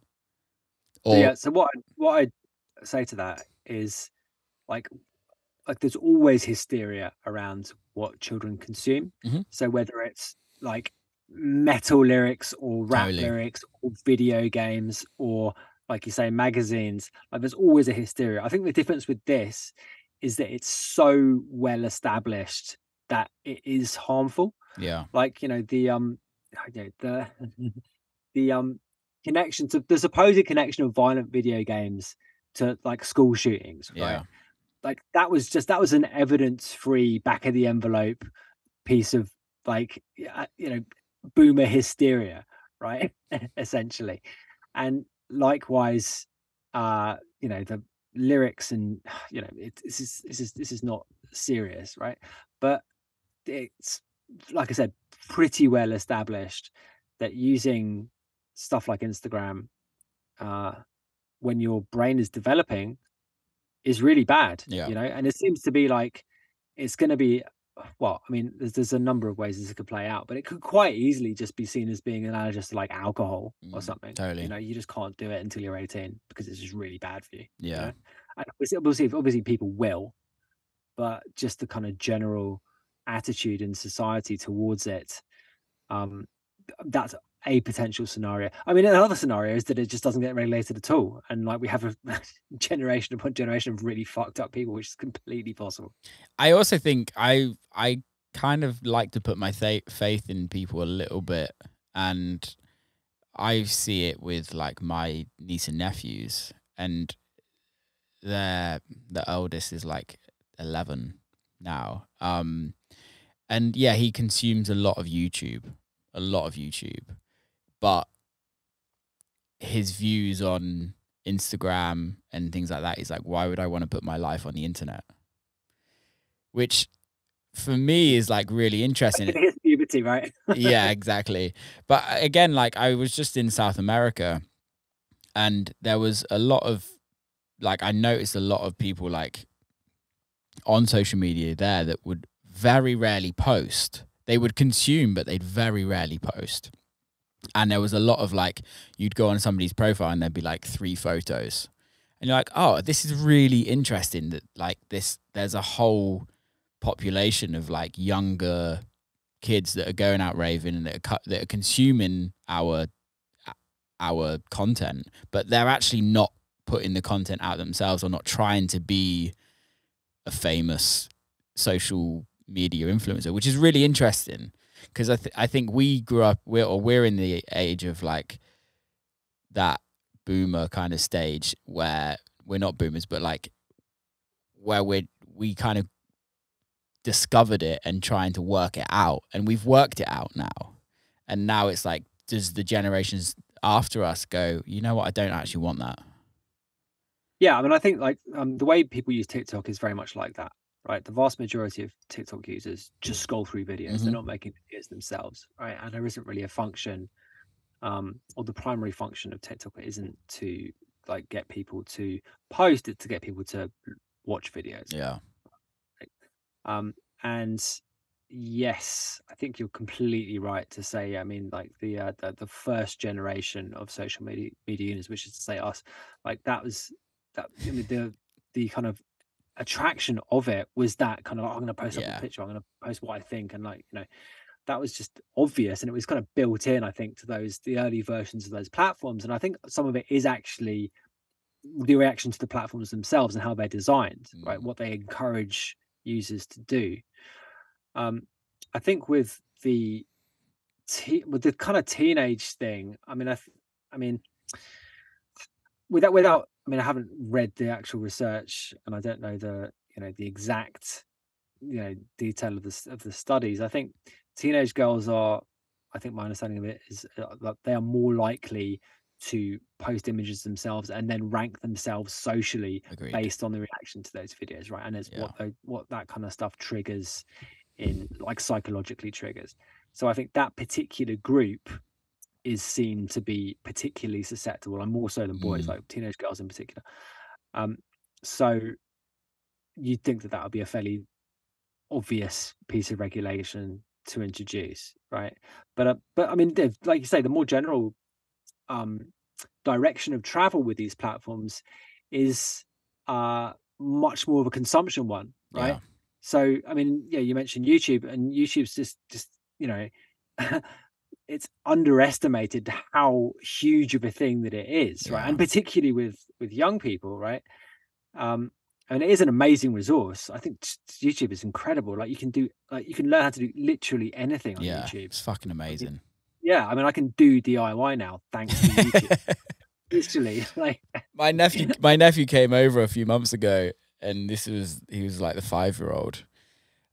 So, yeah. So what I- what I say to that is like like there's always hysteria around what children consume. Mhm. So whether it's like metal lyrics or rap Totally. lyrics or video games or like you say magazines, like there's always a hysteria. I think the difference with this is that it's so well established that it is harmful yeah like you know the um I know, the the um connection to the supposed connection of violent video games to like school shootings right? Yeah. Like that was just that was an evidence free back of the envelope piece of like you know boomer hysteria right? Essentially. And likewise uh you know the lyrics and you know it, this is this is this is not serious right? But it's like i said pretty well established that using stuff like instagram uh when your brain is developing is really bad Yeah. you know and it seems to be like it's going to be well i mean there's, there's a number of ways this could play out but it could quite easily just be seen as being analogous to like alcohol or Mm, something totally. you know you just can't do it until you're 18 because it's just really bad for you you yeah know? and obviously, obviously obviously people will but just the kind of general attitude in society towards it um that's a potential scenario i mean another scenario is that it just doesn't get regulated at all and like we have a generation upon generation of really fucked up people which is completely possible I also think I I kind of like to put my faith in people a little bit, and I see it with like my niece and nephews, and their the eldest is like eleven now. Um, and yeah, he consumes a lot of YouTube, a lot of YouTube, but his views on Instagram and things like that is like, why would I want to put my life on the internet? Which for me is like really interesting. It's puberty, right? yeah, exactly. But uh, again, like I was just in South America and there was a lot of like I noticed a lot of people like on social media there that would very rarely post. They would consume, but they'd very rarely post. And there was a lot of like, you'd go on somebody's profile and there'd be like three photos. And you're like, oh, this is really interesting that like this, there's a whole population of like younger kids that are going out raving and that are, that are consuming our our content, but they're actually not putting the content out themselves or not trying to be a famous social media influencer, which is really interesting because I th- I think we grew up we're or we're in the age of like that boomer kind of stage where we're not boomers, but like where we we kind of discovered it and trying to work it out, and we've worked it out now, and now it's like does the generations after us go, you know what, I don't actually want that. Yeah, I mean, I think like um, the way people use TikTok is very much like that, right? The vast majority of TikTok users just scroll through videos; mm-hmm. they're not making videos themselves, right? And there isn't really a function, um, or the primary function of TikTok isn't to like get people to post; it to get people to watch videos. Yeah. Um, and yes, I think you're completely right to say. I mean, like the uh, the, the first generation of social media media users, which is to say us, like that was that I mean, the the kind of attraction of it was that kind of like, I'm going to post yeah. up a picture, I'm going to post what I think, and like you know, that was just obvious, and it was kind of built in, I think, to those the early versions of those platforms, and I think some of it is actually the reaction to the platforms themselves and how they're designed, mm. right? What they encourage users to do. Um, I think with the te- with the kind of teenage thing, I mean, I, th- I mean, without without I mean, I haven't read the actual research, and I don't know the you know the exact you know detail of the of the studies. I think teenage girls are, I think my understanding of it is uh, that they are more likely to post images themselves and then rank themselves socially Agreed. based on the reaction to those videos, right? And it's yeah. what what that kind of stuff triggers in like psychologically triggers. So I think that particular group is seen to be particularly susceptible and more so than boys, mm. like teenage girls in particular. Um, so you'd think that that would be a fairly obvious piece of regulation to introduce, right? But uh, but I mean, like you say, the more general um, direction of travel with these platforms is uh, much more of a consumption one, right? Yeah. So I mean, yeah, you mentioned YouTube, and YouTube's just just you know it's underestimated how huge of a thing that it is, right? And particularly with with young people, right? Um, and it is an amazing resource. I think YouTube is incredible. Like you can do, like you can learn how to do literally anything on yeah, YouTube. It's fucking amazing. Yeah, I mean, I can do DIY now thanks to YouTube. literally, like my nephew, my nephew came over a few months ago, and this was he was like the five year old,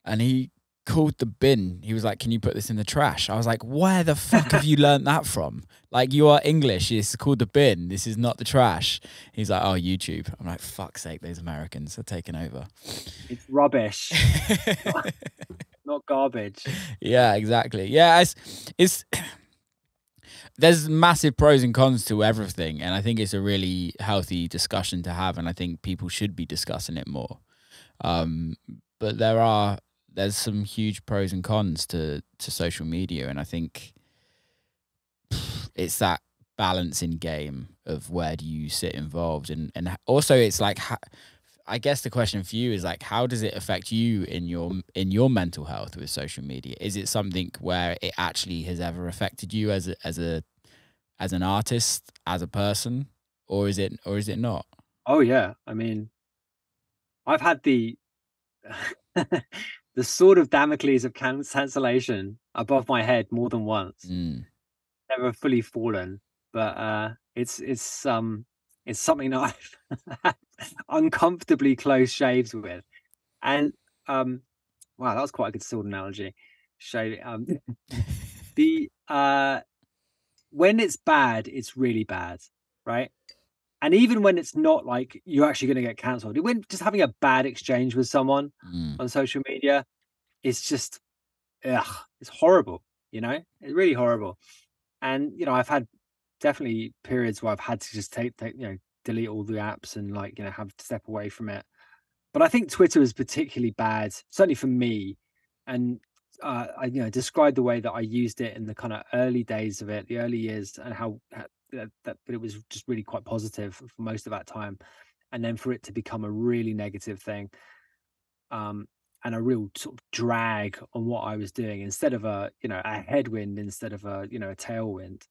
and he called the bin. He was like, "Can you put this in the trash?" I was like, "Where the fuck have you learned that from? Like, you are English. It's called the bin. This is not the trash." He's like, "Oh, YouTube." I'm like, "Fuck's sake, those Americans are taking over." It's rubbish, not, garbage. Yeah, exactly. Yeah, it's it's. There's massive pros and cons to everything, and I think it's a really healthy discussion to have, and I think people should be discussing it more. Um, but there are there's some huge pros and cons to to social media, and I think it's that balancing game of where do you sit involved, and and also it's like. I guess the question for you is like, how does it affect you in your in your mental health with social media? Is it something where it actually has ever affected you as a, as a as an artist, as a person, or is it or is it not? Oh yeah, I mean, I've had the the sword of Damocles of cancellation above my head more than once. Mm. Never fully fallen, but uh, it's it's um is something that I've uncomfortably close shaves with. And um wow, that was quite a good sword analogy. Shave um the uh when it's bad, it's really bad, right? And even when it's not like you're actually going to get cancelled, when just having a bad exchange with someone Mm. on social media, it's just, ugh, it's horrible. You know, it's really horrible. And you know, I've had definitely periods where I've had to just take, take, you know, delete all the apps and like you know have to step away from it. But I think Twitter is particularly bad, certainly for me. And uh, I, you know, described the way that I used it in the kind of early days of it, the early years, and how how- that, that but it was just really quite positive for most of that time, and then for it to become a really negative thing, um, and a real sort of drag on what I was doing instead of a you know a headwind instead of a you know a tailwind,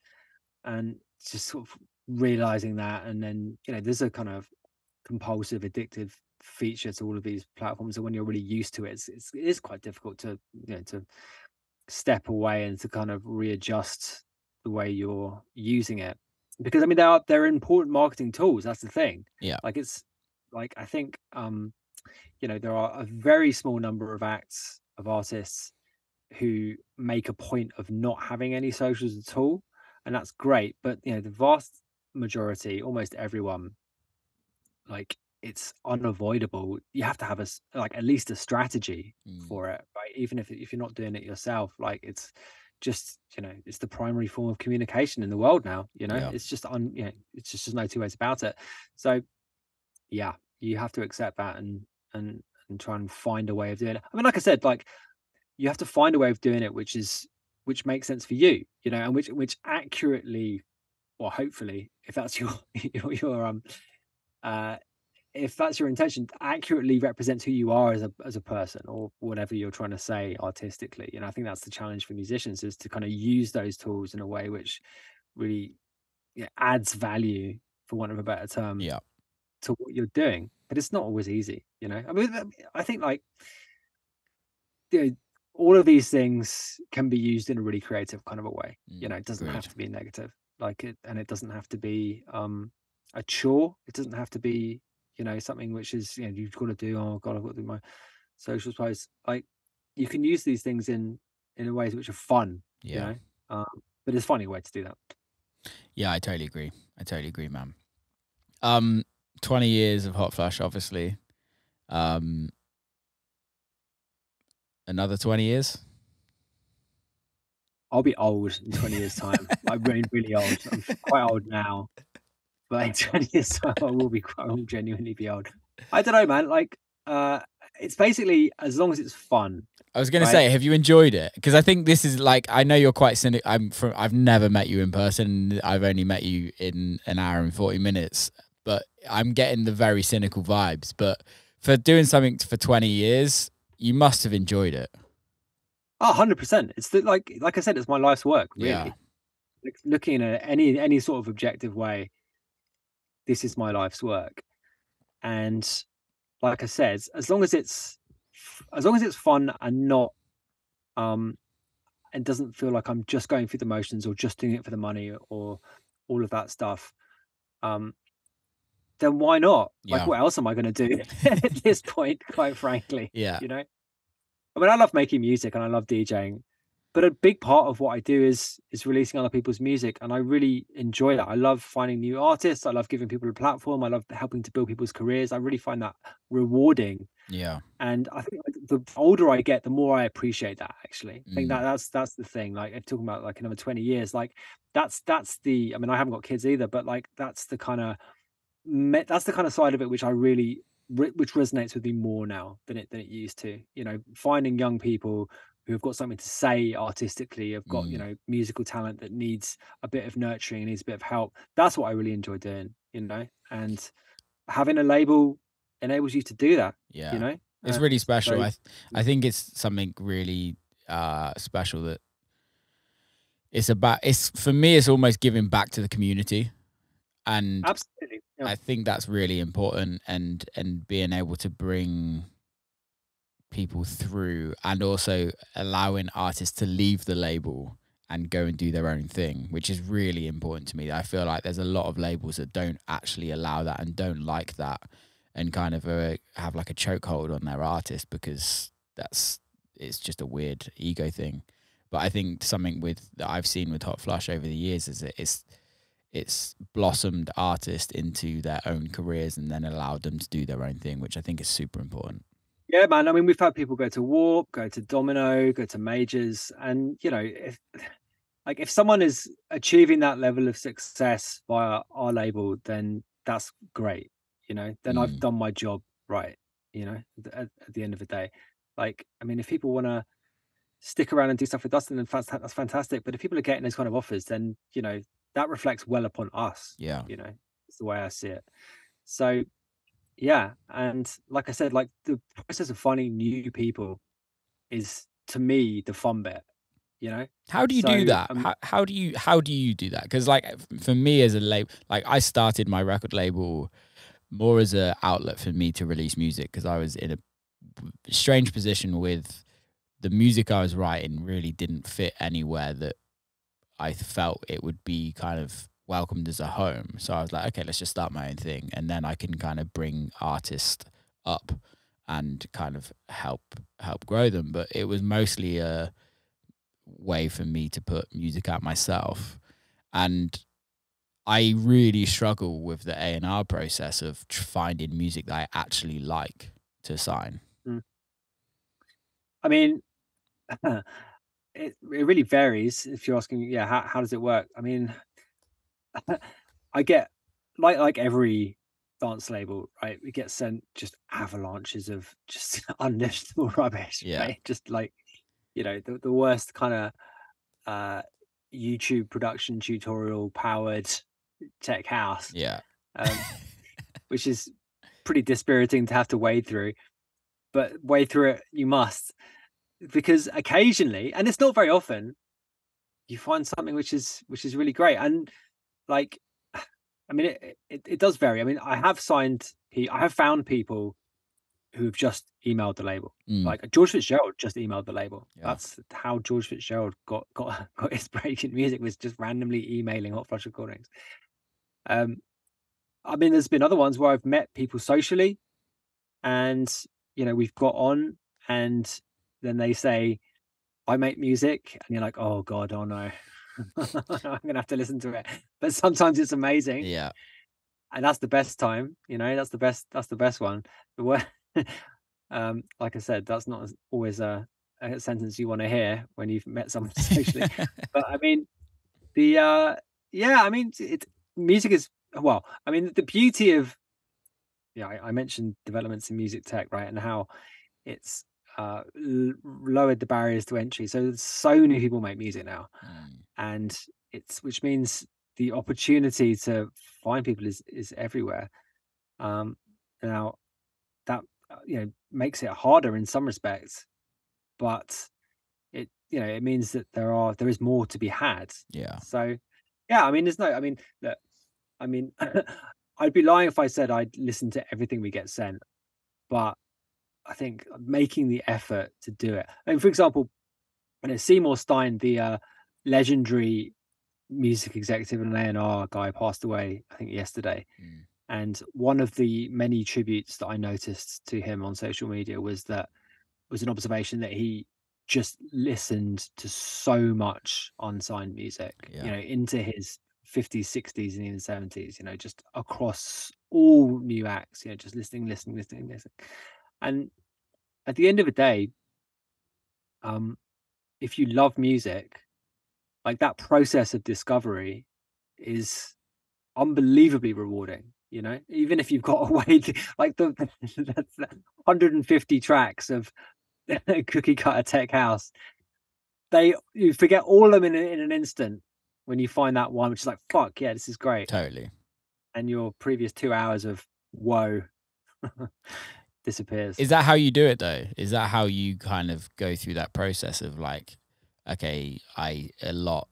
and just sort of realizing that, and then you know there's a kind of compulsive addictive feature to all of these platforms and when you're really used to it it's, it's it is quite difficult to you know to step away and to kind of readjust the way you're using it because i mean they are they're important marketing tools that's the thing Yeah. like it's like i think um you know there are a very small number of acts of artists who make a point of not having any socials at all and that's great but you know the vast majority almost everyone like it's unavoidable you have to have a like at least a strategy Mm. for it right even if if you're not doing it yourself like it's just you know it's the primary form of communication in the world now you know? Yeah. it's just on you know it's just there's no two ways about it. So yeah you have to accept that and and and try and find a way of doing it. I mean like i said like you have to find a way of doing it which is which makes sense for you you know and which which accurately or hopefully if that's your your, your um uh if that's your intention accurately represents who you are as a as a person or whatever you're trying to say artistically and i think that's the challenge for musicians is to kind of use those tools in a way which really yeah, adds value for want of a better term Yeah. to what you're doing but it's not always easy you know? I mean i think like you know, all of these things can be used in a really creative kind of a way you Mm, know? It doesn't have to be negative like it and it doesn't have to be um a chore it doesn't have to be you know something which is you know you've got to do oh god i've got to do my social posts like you can use these things in in ways which are fun Yeah. you know um but it's a way to do that Yeah, I totally agree. I totally agree, man. Um, twenty years of Hot Flush, obviously. Um, another twenty years. i'll be old in 20 years time i'm really really old i'm quite old now but in 20 years time i will be quite I will genuinely be old i don't know man like uh it's basically as long as it's fun I was gonna Right. say, have you enjoyed it? Because I think this is like I know you're quite cynic. I'm from. I've never met you in person. I've only met you in an hour and forty minutes. But I'm getting the very cynical vibes. But for doing something for twenty years, you must have enjoyed it. Oh, 100%. It's the, like like I said, it's my life's work, really. Yeah. Like looking at any any sort of objective way, this is my life's work. And like I said, as long as it's as long as it's fun and not um and doesn't feel like I'm just going through the motions or just doing it for the money or all of that stuff, um, then why not? Yeah. Like what else am I gonna do at this point, quite frankly? Yeah. you know i mean i love making music and i love djing but a big part of what i do is is releasing other people's music and i really enjoy that i love finding new artists i love giving people a platform i love helping to build people's careers i really find that rewarding Yeah. and i think the older i get the more i appreciate that actually i think Mm. that that's that's the thing like i'm talking about like another 20 years like that's that's the i mean i haven't got kids either but like that's the kind of that's the kind of side of it which I really which resonates with me more now than it than it used to. You know, finding young people who have got something to say artistically, have got you Mm. know musical talent that needs a bit of nurturing, needs a bit of help. That's what I really enjoy doing. You know, and having a label enables you to do that. Yeah. You know, It's Uh, really special. so- I th- I think it's something really uh special that it's about it's for me it's almost giving back to the community. And absolutely. Yeah. I think that's really important and and being able to bring people through and also allowing artists to leave the label and go and do their own thing, which is really important to me. I feel like there's a lot of labels that don't actually allow that and don't like that and kind of uh, have like a chokehold on their artist because that's it's just a weird ego thing. But I think something with that I've seen with Hot Flush over the years is that it's it's blossomed artists into their own careers and then allowed them to do their own thing, which I think is super important. Yeah, man. I mean, we've had people go to Warp, go to Domino, go to majors, and you know, if like if someone is achieving that level of success via our label, then that's great. You know, then mm. I've done my job right. You know, at, at, the end of the day, like I mean, if people want to stick around and do stuff with us, then that's, that's fantastic. But if people are getting those kind of offers, then you know that reflects well upon us. Yeah, you know, it's the way I see it. So yeah and like i said like the process of finding new people is to me the fun bit you know? How do you so, do that? um, how, how do you how do you do that? Because like for me as a label like i started my record label more as an outlet for me to release music because i was in a strange position with the music i was writing really didn't fit anywhere that i felt it would be kind of welcomed as a home. So I was like, okay, let's just start my own thing, and then I can kind of bring artists up and kind of help help grow them. But it was mostly a way for me to put music out myself, and I really struggle with the A and R process of finding music that I actually like to sign. Mm. I mean. it, it really varies if you're asking yeah how, how does it work i mean I get like like every dance label, right? We get sent just avalanches of just unlistenable rubbish. Yeah. Right? Just like, you know, the, the worst kind of uh YouTube production tutorial powered tech house. Yeah. Um, which is pretty dispiriting to have to wade through. But wade through it you must. Because occasionally, and it's not very often, you find something which is which is really great. And like I mean, it, it, it does vary. I mean, I have signed, I have found people who have just emailed the label. Mm. Like George Fitzgerald just emailed the label. Yeah. That's how George Fitzgerald got got got his break in music was just randomly emailing Hot Flush recordings. Um, I mean, there's been other ones where I've met people socially, and you know we've got on, and then they say, "I make music," and you're like, "Oh God, oh no." I'm gonna have to listen to it. But sometimes it's amazing. Yeah. And that's the best time, you know, that's the best, that's the best one. But um, like I said, that's not always a, a sentence you want to hear when you've met someone socially. but I mean, the uh yeah, I mean it music is well, I mean the beauty of yeah, I, I mentioned developments in music tech, right? And how it's uh, l- lowered the barriers to entry. So so many people make music now, mm. and it's which means the opportunity to find people is is everywhere. Um, now that uh, you know makes it harder in some respects, but it you know it means that there are there is more to be had. Yeah. So yeah, I mean, there's no. I mean, look, I mean, I'd be lying if I said I'd listen to everything we get sent, but I think making the effort to do it. I mean, for example, you know, Seymour Stein, the uh, legendary music executive and A&R guy, passed away, I think, yesterday. Mm. And one of the many tributes that I noticed to him on social media was that was an observation that he just listened to so much unsigned music, yeah. you know, into his 50s, 60s, and even 70s, you know, just across all new acts, you know, just listening, listening, listening, listening. And at the end of the day, um, if you love music, like that process of discovery is unbelievably rewarding. You know, even if you've got a way to, like the 150 tracks of cookie cutter tech house, they you forget all of them in, in an instant when you find that one, which is like, fuck yeah, this is great. Totally. And your previous two hours of woe disappears. Is that how you do it though? Is that how you kind of go through that process of like, okay, I allot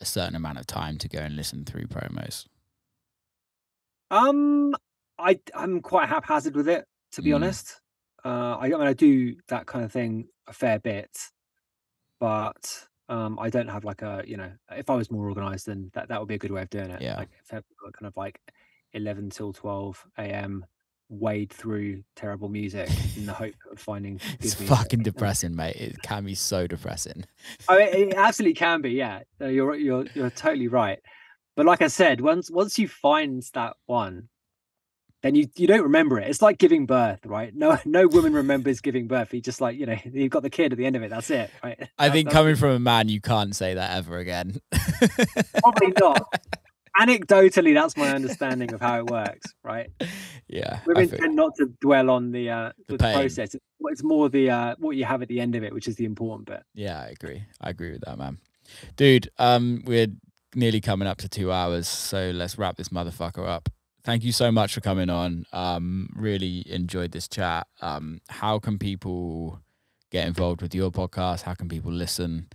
a certain amount of time to go and listen through promos? Um, I I'm quite haphazard with it to be mm. honest. Uh, I, I mean I do that kind of thing a fair bit, but Um, I don't have like a, you know, if I was more organized, then that, that would be a good way of doing it. Yeah. Like if kind of like 11 till 12 a.m. wade through terrible music in the hope of finding. It's music. fucking um, depressing, mate. It can be so depressing. Oh, it, it absolutely can be. Yeah, you're you're you're totally right. But like I said, once once you find that one, then you you don't remember it. It's like giving birth, right? No no woman remembers giving birth. You just like you know you've got the kid at the end of it. That's it, right? I That- think coming from a man, you can't say that ever again. probably not. Anecdotally, that's my understanding of how it works, right? yeah. Women tend not to dwell on the uh The the, process. It's, it's more the uh what you have at the end of it, which is the important bit. Yeah, I agree. I agree with that, man. Dude, um, we're nearly coming up to two hours, so let's wrap this motherfucker up. Thank you so much for coming on. Um, really enjoyed this chat. Um, how can people get involved with your podcast? How can people listen?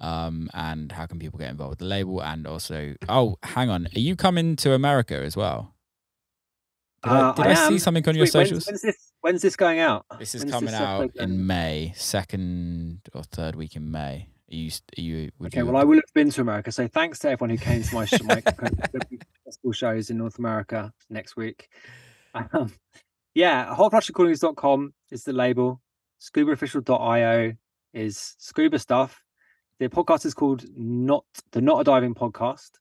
Um, and how can people get involved with the label? And also, oh, hang on, are you coming to America as well? Did I, Uh, did I, see something on your Wait, when's- socials? When's, this? When's this going out? This is When's coming episode out in May, second or third week in May. Are you? Are you? Would Okay, you well, I will have been to America. So thanks to everyone who came to my, my festival shows in North America next week. Um, yeah, hotflushrecordings.com is the label. Scubaofficial.io is scuba stuff. The podcast is called Not the Not a Diving Podcast,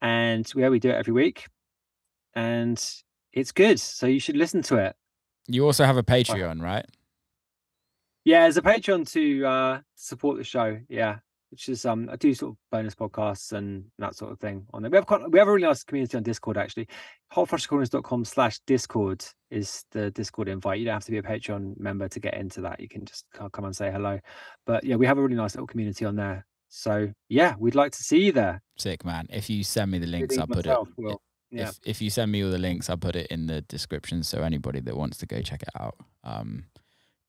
and yeah, we do it every week, and it's good. So you should listen to it. You also have a Patreon, right? Yeah, there's a Patreon to uh support the show. Yeah, which is um I do sort of bonus podcasts and that sort of thing on there. We have quite we have a really nice community on Discord actually. hotflushrecordings.com slash Discord is the Discord invite. You don't have to be a Patreon member to get into that. You can just come and say hello. But yeah, we have a really nice little community on there. So yeah, we'd like to see you there. Sick man. If you send me the links, I'll put it. Will. Yeah. If if you send me all the links, I'll put it in the description. So anybody that wants to go check it out, um,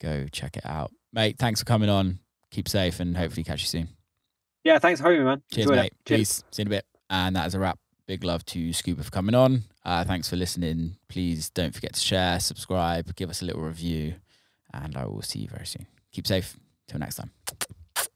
go check it out, mate. Thanks for coming on. Keep safe and hopefully catch you soon. Yeah, thanks for having me, man. Cheers, Enjoyed it. mate. Cheers. Peace. See you in a bit. And that is a wrap. Big love to Scuba for coming on. Uh, thanks for listening. Please don't forget to share, subscribe, give us a little review, and I will see you very soon. Keep safe. Till next time.